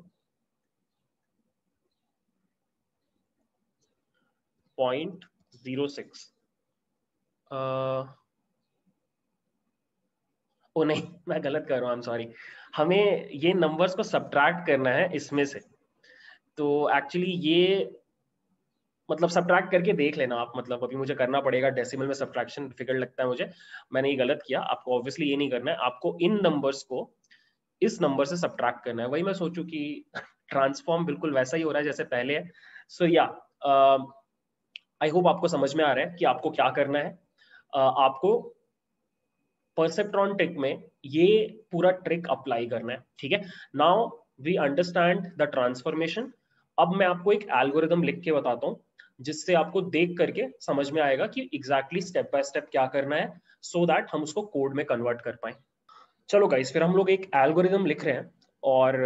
पॉइंट ज़ीरो सिक्स ओ नहीं मैं गलत कर रहा हूँ सॉरी हमें ये नंबर्स को सब्ट्रैक्ट करना है इसमें से। तो एक्चुअली ये मतलब सब्ट्रैक्ट करके देख लेना आप मतलब अभी मुझे करना पड़ेगा डेसिमल में सब्ट्रैक्शन डिफ़िकल्ट लगता है मुझे। मैंने ये गलत किया आपको ऑब्वियसली ये नहीं करना है। आपको इन नंबर्स को इस नंबर से सब्ट्रैक्ट करना है। वही मैं सोचू कि ट्रांसफॉर्म बिल्कुल वैसा ही हो रहा है जैसे पहले है। सो या आई होप आपको समझ में आ रहा है कि आपको क्या करना है। Uh, आपको परसेप्ट्रॉन ट्रिक में ये पूरा ट्रिक अप्लाई करना है, ठीक है? Now we understand the transformation अब मैं आपको एक एल्गोरिदम लिख के बताता हूँ, जिससे आपको देख करके समझ में आएगा कि एग्जैक्टली स्टेप बाय स्टेप क्या करना है सो so दैट हम उसको कोड में कन्वर्ट कर पाए। चलो गाइस फिर हम लोग एक एल्गोरिदम लिख रहे हैं, और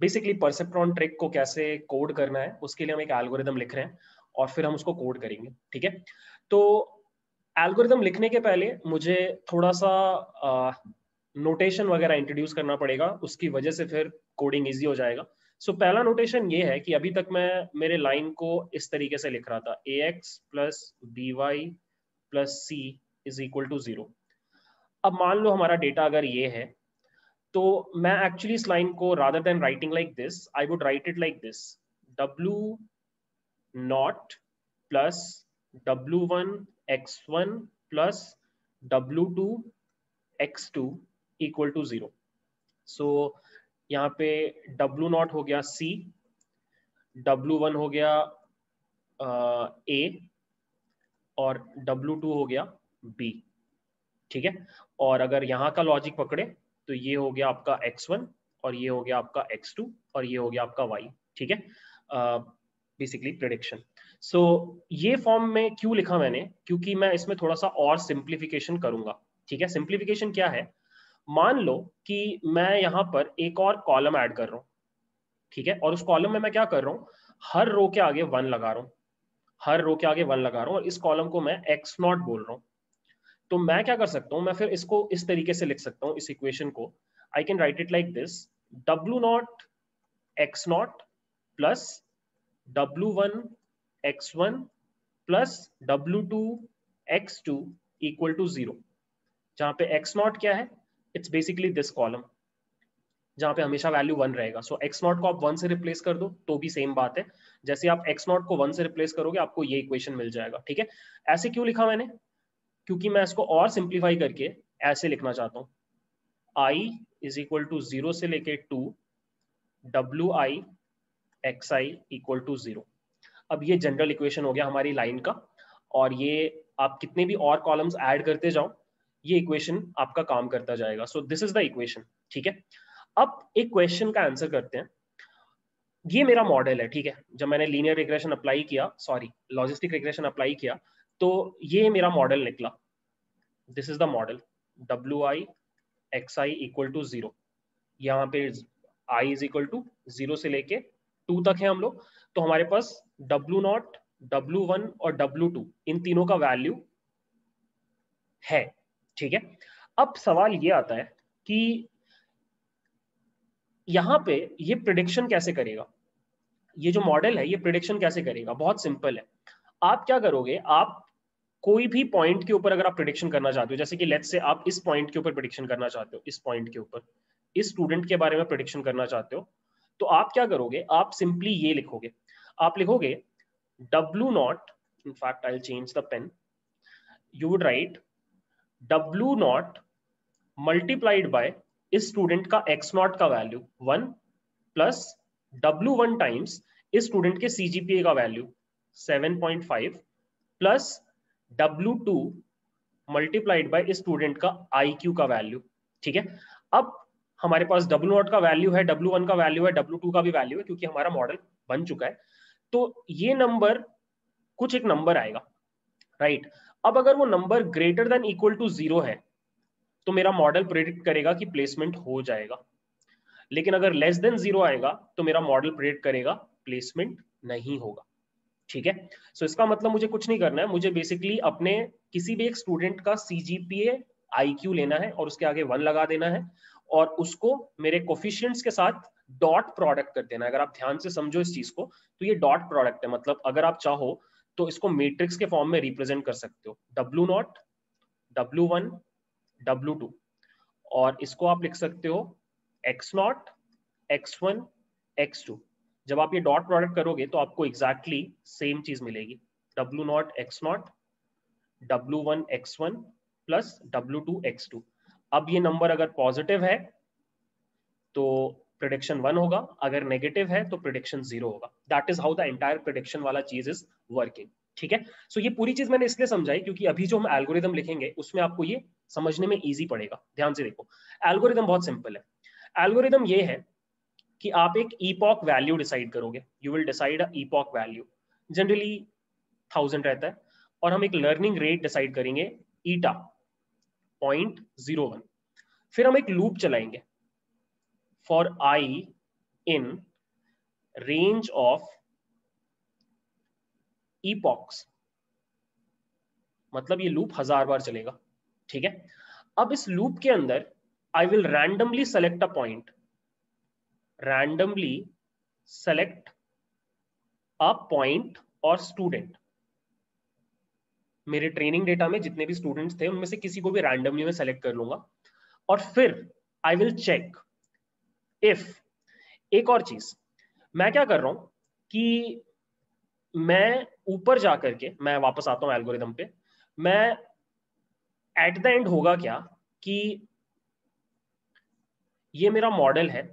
बेसिकली परसेप्ट्रॉन ट्रिक को कैसे कोड करना है, उसके लिए हम एक एल्गोरिदम लिख रहे हैं, और फिर हम उसको कोड करेंगे, ठीक है? तो एल्गोरिदम लिखने के पहले मुझे थोड़ा सा नोटेशन वगैरह इंट्रोड्यूस करना पड़ेगा उसकी वजह से फिर कोडिंग इजी हो जाएगा। सो so, पहला नोटेशन ये है कि अभी तक मैं मेरे लाइन को इस तरीके से लिख रहा था A x plus B y plus C is equal to zero अब मान लो हमारा डेटा अगर ये है तो मैं एक्चुअली इस लाइन को rather than writing like this I would write it like this W naught plus W one x one plus W two x two equal to zero so यहाँ पे W नॉट हो गया C, W one हो गया ए और W to हो गया B, ठीक है? और अगर यहाँ का लॉजिक पकड़े तो ये हो गया आपका X1 और ये हो गया आपका X2 और ये हो गया आपका Y, ठीक है? बेसिकली प्रिडिक्शन सो so, ये फॉर्म में क्यों लिखा मैंने? क्योंकि मैं इसमें थोड़ा सा और सिंप्लीफिकेशन करूँगा ठीक है? सिंप्लीफिकेशन क्या है? मान लो कि मैं यहाँ पर एक और कॉलम ऐड कर रहा हूँ ठीक है? और उस कॉलम में मैं क्या कर रहा हूँ? हर रो के आगे वन लगा रहा हूँ हर रो के आगे वन लगा रहा हूँ और इस कॉलम को मैं एक्स नॉट बोल रहा हूँ। तो मैं क्या कर सकता हूँ? मैं फिर इसको इस तरीके से लिख सकता हूँ इस इक्वेशन को। I can write it like this W naught x naught plus W one x one plus W two x two equal to zero जहाँ पे एक्स नॉट क्या है? इट्स बेसिकली दिस कॉलम जहाँ पे हमेशा वैल्यू वन रहेगा। सो x naught को आप वन से रिप्लेस कर दो तो भी सेम बात है। जैसे आप एक्स नॉट को वन से रिप्लेस करोगे, आपको ये इक्वेशन मिल जाएगा, ठीक है? ऐसे क्यों लिखा मैंने? क्योंकि मैं इसको और सिंप्लीफाई करके ऐसे लिखना चाहता हूँ। I is equal to zero से लेके two W I x I equal to zero अब ये जनरल इक्वेशन हो गया हमारी लाइन का, और ये आप कितने भी और कॉलम्स ऐड करते जाओ, ये इक्वेशन आपका काम करता जाएगा। So this is the equation ठीक है? अब एक क्वेश्चन का आंसर करते हैं। ये मेरा मॉडल है, ठीक है? जब मैंने लीनियर रिग्रेशन अप्लाई किया सॉरी लॉजिस्टिक रिग्रेशन अप्लाई किया तो ये मेरा मॉडल निकला। This is the model W I x I equal to zero यहाँ पे I is equal to zero से लेके टू तक है हम लोग। तो हमारे पास डब्ल्यू नॉट डब्ल्यू वन और डब्ल्यू टू इन तीनों का वैल्यू है, ठीक है? अब सवाल ये आता है कि यहाँ पे ये प्रिडिक्शन कैसे करेगा? ये जो मॉडल है, ये प्रिडिक्शन कैसे करेगा? बहुत सिंपल है। आप क्या करोगे? आप कोई भी पॉइंट के ऊपर अगर आप प्रिडिक्शन करना चाहते हो, जैसे कि लेट्स से आप इस पॉइंट के ऊपर प्रिडिक्शन करना चाहते हो, इस पॉइंट के ऊपर, इस स्टूडेंट के बारे में प्रिडिक्शन करना चाहते हो तो आप क्या करोगे? आप सिंपली ये लिखोगे। आप लिखोगे W naught in fact I change the pen you would write W naught multiplied by इस स्टूडेंट का x नॉट का value one plus W one times इस स्टूडेंट के CGPA का value 7.5 plus W two multiplied by इस student का IQ का value ठीक है? अब हमारे पास W नॉट का वैल्यू है W वन का वैल्यू है W टू का भी वैल्यू है क्योंकि हमारा मॉडल बन चुका है। तो ये नंबर कुछ एक नंबर आएगा राइट right? अब अगर वो number greater than equal to zero है तो मेरा मॉडल प्रिडिक्ट करेगा कि प्लेसमेंट हो जाएगा। लेकिन अगर लेस देन ज़ीरो आएगा तो मेरा मॉडल प्रिडिक्ट करेगा प्लेसमेंट नहीं होगा ठीक है? सो so, इसका मतलब मुझे कुछ नहीं करना है। मुझे बेसिकली अपने किसी भी एक स्टूडेंट का सीजीपीए आईक्यू लेना है और उसके आगे वन लगा देना है। और उसको मेरे कोफिशियंट्स के साथ डॉट प्रोडक्ट कर देना। अगर आप ध्यान से समझो इस चीज़ को तो ये डॉट प्रोडक्ट है। मतलब अगर आप चाहो तो इसको मैट्रिक्स के फॉर्म में रिप्रेजेंट कर सकते हो। W naught W one W two और इसको आप लिख सकते हो x naught x one x two जब आप ये डॉट प्रोडक्ट करोगे तो आपको एग्जैक्टली exactly सेम चीज़ मिलेगी। W naught x naught W one x one plus W two x two अब ये नंबर अगर पॉजिटिव है तो प्रिडिक्शन वन होगा। अगर नेगेटिव है तो प्रिडिक्शन ज़ीरो होगा। That is how the entire prediction वाला चीज़ इज़ वर्किंग ठीक है? सो so ये पूरी चीज़ मैंने इसलिए समझाई, क्योंकि अभी जो हम एल्गोरिदम लिखेंगे, उसमें आपको ये समझने में इजी पड़ेगा। ध्यान से देखो। एल्गोरिदम बहुत सिंपल है। एल्गोरिदम ये है कि आप एक ईपॉक वैल्यू डिसाइड करोगे। You will decide epoch value generally thousand रहता है। और हम एक लर्निंग रेट डिसाइड करेंगे ईटा पॉइंट ज़ीरो वन फिर हम एक लूप चलाएँगे for i in range of epochs. मतलब ये लूप हज़ार बार चलेगा, ठीक है? अब इस लूप के अंदर I will randomly select a point randomly select a point और स्टूडेंट मेरे ट्रेनिंग डेटा में जितने भी स्टूडेंट्स थे, उनमें से किसी को भी रैंडमली मैं सेलेक्ट कर लूँगा। और फिर आई विल चेक इफ़ एक और चीज़, मैं क्या कर रहा हूँ कि मैं ऊपर जा करके, मैं वापस आता हूँ एल्गोरिदम पे, मैं एट द एंड होगा क्या कि ये मेरा मॉडल है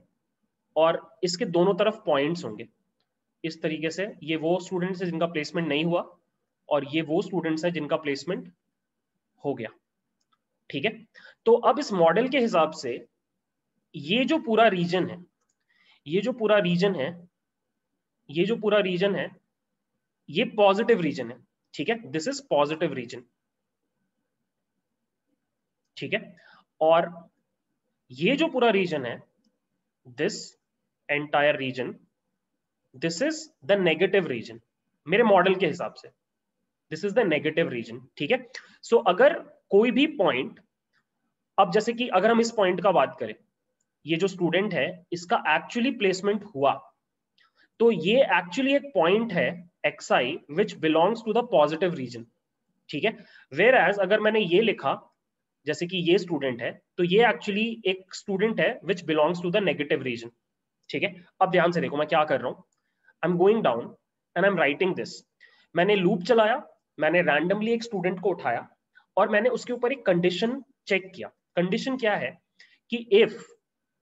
और इसके दोनों तरफ़ पॉइंट्स होंगे। इस तरीके से ये वो स्टूडेंट्स है जिनका प्लेसमेंट नहीं हुआ और ये वो स्टूडेंट्स है जिनका प्लेसमेंट हो गया। ठीक है? तो अब इस मॉडल के हिसाब से ये जो पूरा रीजन है, ये जो पूरा रीजन है, ये जो पूरा रीजन है, ये पॉजिटिव रीजन है। ठीक है? दिस इज़ पॉजिटिव रीजन ठीक है? और ये जो पूरा रीजन है this entire region this is the negative region मेरे मॉडल के हिसाब से। This is the negative region ठीक है? सो अगर कोई भी पॉइंट अब जैसे कि अगर हम इस पॉइंट का बात करें, ये जो स्टूडेंट है, इसका एक्चुअली प्लेसमेंट हुआ। तो ये एक्चुअली एक पॉइंट है x I which belongs to the positive region ठीक है? वेर एज अगर मैंने ये लिखा, जैसे कि ये स्टूडेंट है तो ये एक्चुअली एक स्टूडेंट है which belongs to the negative region ठीक है? अब ध्यान से देखो, मैं क्या कर रहा हूँ? I am going down and I am writing this मैंने लूप चलाया मैंने रैंडमली एक स्टूडेंट को उठाया और मैंने उसके ऊपर एक कंडीशन चेक किया। कंडीशन क्या है कि if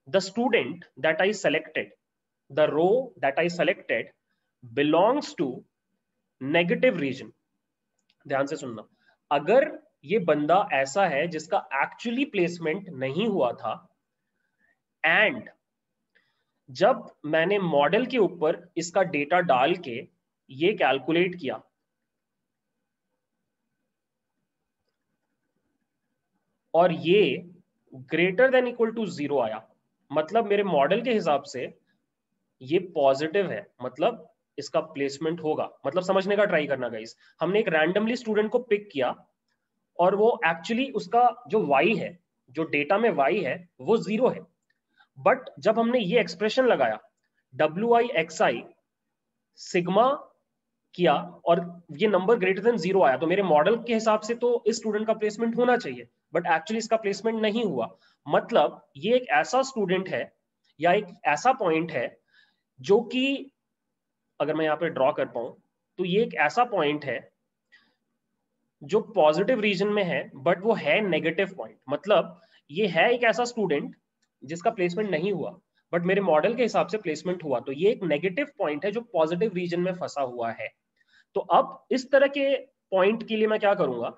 the student that I selected the row that I selected belongs to negative region ध्यान से सुनना। अगर ये बंदा ऐसा है जिसका एक्चुअली प्लेसमेंट नहीं हुआ था एंड जब मैंने मॉडल के ऊपर इसका डेटा डाल के ये कैलकुलेट किया और ये greater than equal to zero आया। मतलब मेरे मॉडल के हिसाब से ये पॉजिटिव है। मतलब इसका प्लेसमेंट होगा। मतलब समझने का ट्राई करना गाइस हमने एक रैंडमली स्टूडेंट को पिक किया और वो एक्चुअली उसका जो वाई है, जो डेटा में वाई है, वो ज़ीरो है। बट जब हमने ये एक्सप्रेशन लगाया W I x I sigma किया और ये नंबर ग्रेटर देन ज़ीरो आया तो मेरे मॉडल के हिसाब से तो इस स्टूडेंट का प्लेसमेंट होना चाहिए। बट एक्चुअली इसका प्लेसमेंट नहीं हुआ। मतलब ये एक ऐसा स्टूडेंट है या एक ऐसा पॉइंट है जो कि अगर मैं यहाँ पे ड्रॉ कर पाऊँ तो ये एक ऐसा पॉइंट है जो पॉजिटिव रीजन में है बट वो है नेगेटिव पॉइंट मतलब ये है एक ऐसा स्टूडेंट जिसका प्लेसमेंट नहीं हुआ बट मेरे मॉडल के हिसाब से प्लेसमेंट हुआ। तो ये एक नेगेटिव पॉइंट है जो पॉजिटिव रीजन में फंसा हुआ है। तो अब इस तरह के पॉइंट के लिए मैं क्या करूँगा?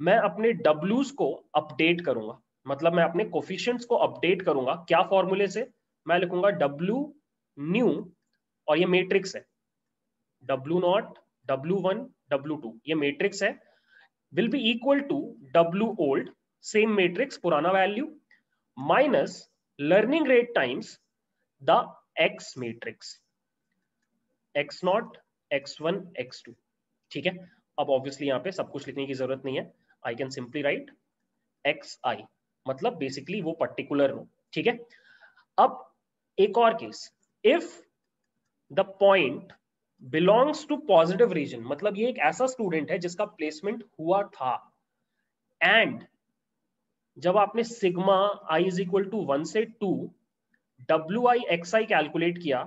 मैं अपने डब्ल्यूज को अपडेट करूँगा। मतलब मैं अपने कोफिशियंट्स को अपडेट करूँगा। क्या फॉर्मूले से? मैं लिखूँगा डब्ल्यू न्यू और ये मैट्रिक्स है। W naught W one W two ये मैट्रिक्स है। Will be equal to W old same matrix पुराना value minus learning rate times the x matrix x naught x one x two ठीक है? अब obviously यहाँ पे सब कुछ लिखने की ज़रूरत नहीं है। I can simply write x I मतलब बेसिकली वो पर्टिकुलर रो ठीक है? अब एक और case if the point belongs to positive region मतलब ये एक ऐसा स्टूडेंट है जिसका प्लेसमेंट हुआ था एंड जब आपने sigma I is equal to one से two W I x I calculate किया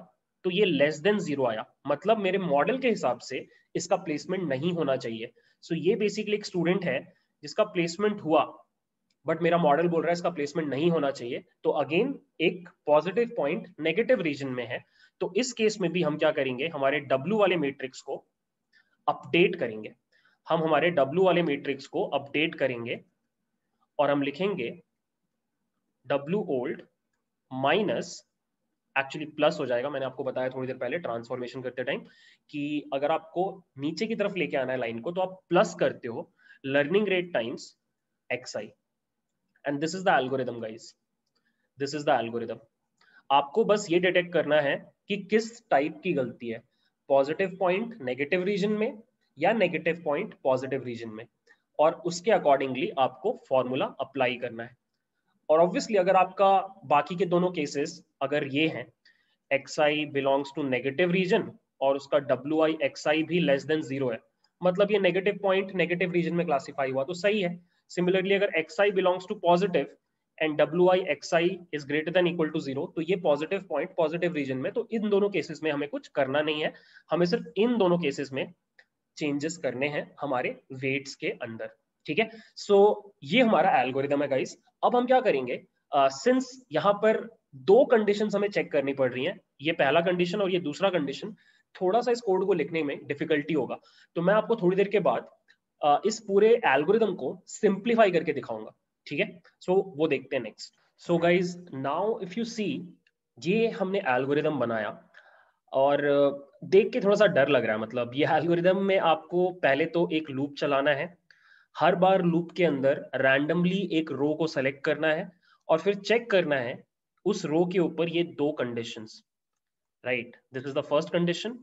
तो ये लेस देन ज़ीरो आया। मतलब मेरे मॉडल के हिसाब से इसका प्लेसमेंट नहीं होना चाहिए। सो so ये बेसिकली एक स्टूडेंट है जिसका प्लेसमेंट हुआ बट मेरा मॉडल बोल रहा है इसका प्लेसमेंट नहीं होना चाहिए तो अगेन एक पॉजिटिव पॉइंट नेगेटिव रीजन में है। तो इस केस में भी हम क्या करेंगे, हमारे डब्ल्यू वाले मैट्रिक्स को अपडेट करेंगे। हम हमारे डब्ल्यू वाले मैट्रिक्स को अपडेट करेंगे और हम लिखेंगे W old minus actually plus हो जाएगा। मैंने आपको बताया थोड़ी देर पहले ट्रांसफॉर्मेशन करते टाइम कि अगर आपको नीचे की तरफ़ लेके आना है लाइन को तो आप प्लस करते हो। Rate times x I and this is the algorithm guys this is the algorithm आपको बस ये डिटेक्ट करना है कि किस टाइप की गलती है। पॉजिटिव पॉइंट नेगेटिव रीजन में या नेगेटिव पॉइंट पॉजिटिव रीजन में। और उसके अकॉर्डिंगली आपको फॉर्मूला अप्लाई करना है। और ऑब्वियसली अगर आपका बाकी के दोनों केसेस अगर ये हैं x I belongs to negative region और उसका डब्ल्यू आई एक्स आई भी लेस देन ज़ीरो है मतलब ये नेगेटिव पॉइंट नेगेटिव रीजन में क्लासीफाई हुआ तो सही है। सिमिलरली अगर x I belongs to positive and W I x I is greater than equal to zero तो ये पॉजिटिव पॉइंट पॉजिटिव रीजन में तो इन दोनों केसेस में हमें कुछ करना नहीं है। हमें सिर्फ़ इन दोनों केसेस में चेंजेस करने हैं हमारे वेट्स के अंदर ठीक है? सो so, ये हमारा एल्गोरिदम है गाइस अब हम क्या करेंगे? सिंस uh, यहाँ पर दो कंडीशन हमें चेक करनी पड़ रही हैं ये पहला कंडीशन और ये दूसरा कंडीशन थोड़ा सा इस कोड को लिखने में डिफिकल्टी होगा। तो मैं आपको थोड़ी देर के बाद इस पूरे एल्गोरिदम को सिंप्लीफाई करके दिखाऊँगा, ठीक है? सो वो देखते हैं next so guys now if you see ये हमने एल्गोरिदम बनाया और देख के थोड़ा सा डर लग रहा है मतलब ये एल्गोरिदम में आपको पहले तो एक लूप चलाना है, हर बार लूप के अंदर रैंडमली एक रो को सेलेक्ट करना है और फिर चेक करना है, उस रो के ऊपर ये दो conditions right this is the first condition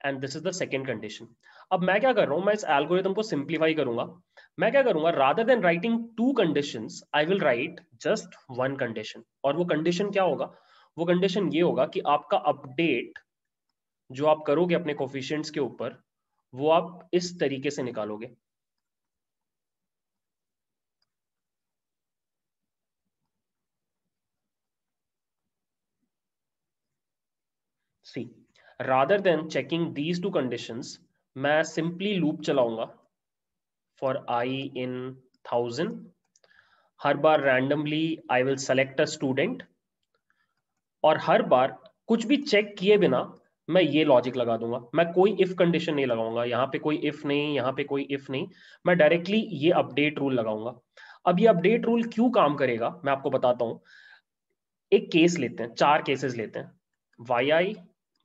and this is the second condition अब मैं क्या कर रहा हूँ? मैं इस एल्गोरिदम को सिंप्लीफाई करूँगा। मैं क्या करूँगा? Rather than writing two condition I will write just one condition और वो कंडीशन क्या होगा? वो कंडीशन ये होगा कि आपका अपडेट जो आप करोगे अपने कोफिशियंट्स के ऊपर, वो आप इस तरीके से निकालोगे see rather than checking these two conditions मैं सिंपली लूप चलाऊँगा फॉर आई इन थाउज़ेंड हर बार randomly I will select a student और हर बार कुछ भी चेक किए बिना मैं ये लॉजिक लगा दूँगा। मैं कोई इफ़ कंडीशन नहीं लगाऊँगा। यहाँ पे कोई इफ़ नहीं, यहाँ पे कोई इफ़ नहीं। मैं डायरेक्टली ये अपडेट रूल लगाऊँगा। अब ये अपडेट रूल क्यों काम करेगा? मैं आपको बताता हूँ। एक केस लेते हैं, चार केसेस लेते हैं। Y i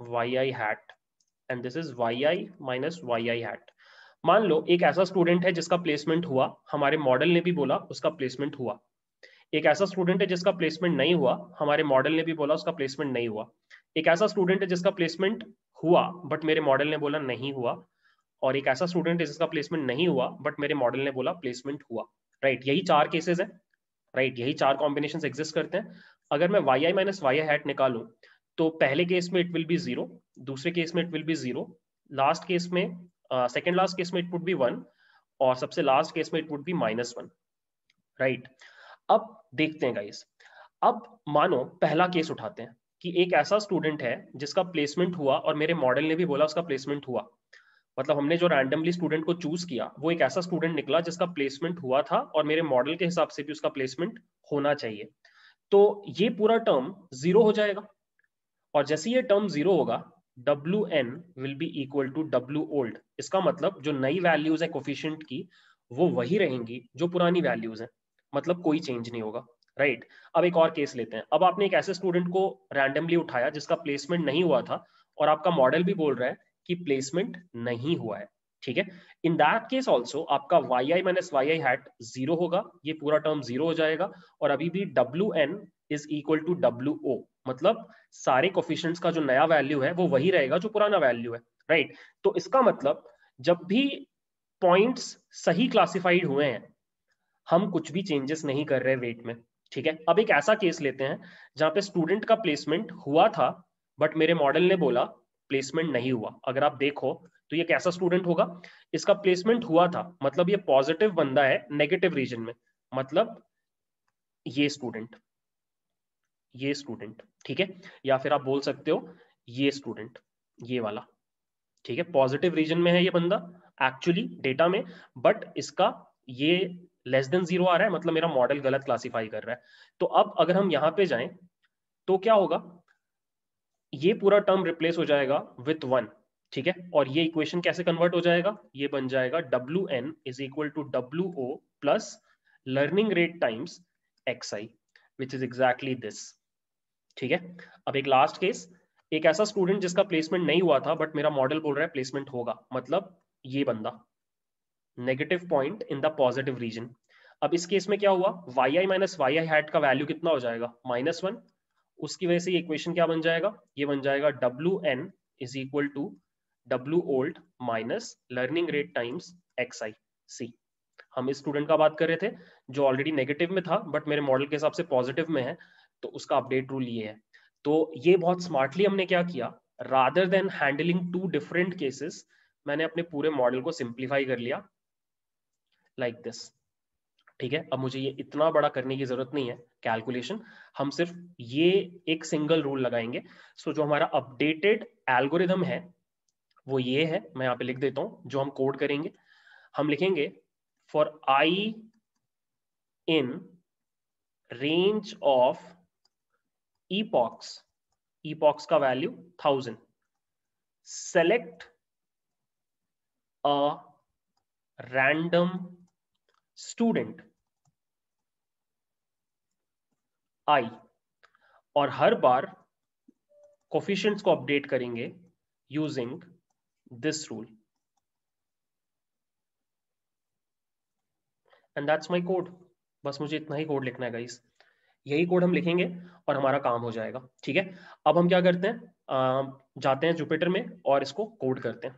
hat and this is y i minus y i मान लो, एक ऐसा स्टूडेंट है जिसका प्लेसमेंट हुआ, हमारे मॉडल ने भी बोला, उसका प्लेसमेंट हुआ। एक ऐसा स्टूडेंट है जिसका प्लेसमेंट नहीं हुआ, हमारे मॉडल ने भी बोला, उसका प्लेसमेंट नहीं हुआ। एक ऐसा स्टूडेंट है जिसका प्लेसमेंट हुआ बट मेरे मॉडल ने बोला नहीं हुआ। और एक ऐसा स्टूडेंट है जिसका प्लेसमेंट नहीं हुआ बट मेरे मॉडल ने बोला प्लेसमेंट हुआ। राइट यही चार केसेस है। राइट यही चार कॉम्बिनेशन एग्जिस्ट करते हैं। अगर मैं y i minus y hat निकालू तो पहले केस में इट विल बी ज़ीरो दूसरे केस में it will be zero last case में सेकेंड लास्ट केस में इट वुड बी वन और सबसे लास्ट केस में it would be minus one right अब देखते हैं गाइस अब मानो पहला केस उठाते हैं कि एक ऐसा स्टूडेंट है जिसका प्लेसमेंट हुआ और मेरे मॉडल ने भी बोला उसका प्लेसमेंट हुआ। मतलब हमने जो रैंडमली स्टूडेंट को चूज़ किया, वो एक ऐसा स्टूडेंट निकला जिसका प्लेसमेंट हुआ था और मेरे मॉडल के हिसाब से भी उसका प्लेसमेंट होना चाहिए। तो ये पूरा टर्म ज़ीरो हो जाएगा। और जैसे ये टर्म ज़ीरो होगा W N will be equal to W old इसका मतलब जो नई वैल्यूज़ है कोफिशियंट की, वो वही रहेंगी जो पुरानी वैल्यूज़ है। मतलब कोई चेंज नहीं होगा राइट right? अब एक और केस लेते हैं। अब आपने एक ऐसे स्टूडेंट को रैंडमली उठाया जिसका प्लेसमेंट नहीं हुआ था और आपका मॉडल भी बोल रहा है कि प्लेसमेंट नहीं हुआ है, ठीक है? इन दैट केस ऑल्सो आपका y i minus y i hat zero होगा, ये पूरा टर्म ज़ीरो हो जाएगा और अभी भी W N is equal to W O मतलब सारे कोफिशियंट्स का जो नया वैल्यू है, वो वही रहेगा जो पुराना वैल्यू है राइट right? तो इसका मतलब जब भी पॉइंट्स सही क्लासिफाइड हुए हैं, हम कुछ भी चेंजेस नहीं कर रहे वेट में, ठीक है? अब एक ऐसा केस लेते हैं, जहाँ पे स्टूडेंट का प्लेसमेंट हुआ था बट मेरे मॉडल ने बोला प्लेसमेंट नहीं हुआ। अगर आप देखो तो ये कैसा स्टूडेंट होगा? इसका प्लेसमेंट हुआ था मतलब ये पॉजिटिव बंदा है नेगेटिव रीजन में मतलब ये स्टूडेंट ये स्टूडेंट ठीक है? या फिर आप बोल सकते हो, ये स्टूडेंट ये वाला, ठीक है? पॉजिटिव रीजन में है ये बंदा एक्चुअली डेटा में बट इसका ये लेस देन ज़ीरो आ रहा है मतलब मेरा मॉडल गलत क्लासिफाई कर रहा है। तो अब अगर हम यहाँ पे जाएँ तो क्या होगा? ये पूरा टर्म रिप्लेस हो जाएगा विथ वन ठीक है? और ये इक्वेशन कैसे कन्वर्ट हो जाएगा? ये बन जाएगा W N is equal to W O plus learning rate times X I which is exactly this ठीक है? अब एक लास्ट केस एक ऐसा स्टूडेंट जिसका प्लेसमेंट नहीं हुआ था बट मेरा मॉडल बोल रहा है प्लेसमेंट होगा। मतलब ये बंदा। Negative point in the positive region अब इस केस में क्या हुआ? Y i minus y i hat का वैल्यू कितना हो जाएगा? माइनस वन उसकी वजह से ये इक्वेशन क्या बन जाएगा? ये बन जाएगा W N is equal to W old minus learning rate times X I see हम इस स्टूडेंट का बात कर रहे थे, जो ऑलरेडी नेगेटिव में था बट मेरे मॉडल के हिसाब से पॉजिटिव में है। तो उसका अपडेट रूल ये है। तो ये बहुत स्मार्टली हमने क्या किया? Rather than handling two different cases मैंने अपने पूरे मॉडल को सिंप्लीफाई कर लिया। लाइक like दिस ठीक है? अब मुझे ये इतना बड़ा करने की ज़रूरत नहीं है। कैलकुलेशन हम सिर्फ़ ये एक सिंगल रूल लगाएँगे। सो so, जो हमारा अपडेटेड एल्गोरिदम है वो ये है। मैं यहाँ पे लिख देता हूँ। जो हम कोड करेंगे हम लिखेंगे for i in range of epochs epochs का value thousand select a random student i और हर बार कोफिशियंट्स को अपडेट करेंगे using this rule and that's my code बस मुझे इतना ही कोड लिखना है गाइस यही कोड हम लिखेंगे और हमारा काम हो जाएगा, ठीक है? अब हम क्या करते हैं? जाते हैं जुपिटर में और इसको कोड करते हैं।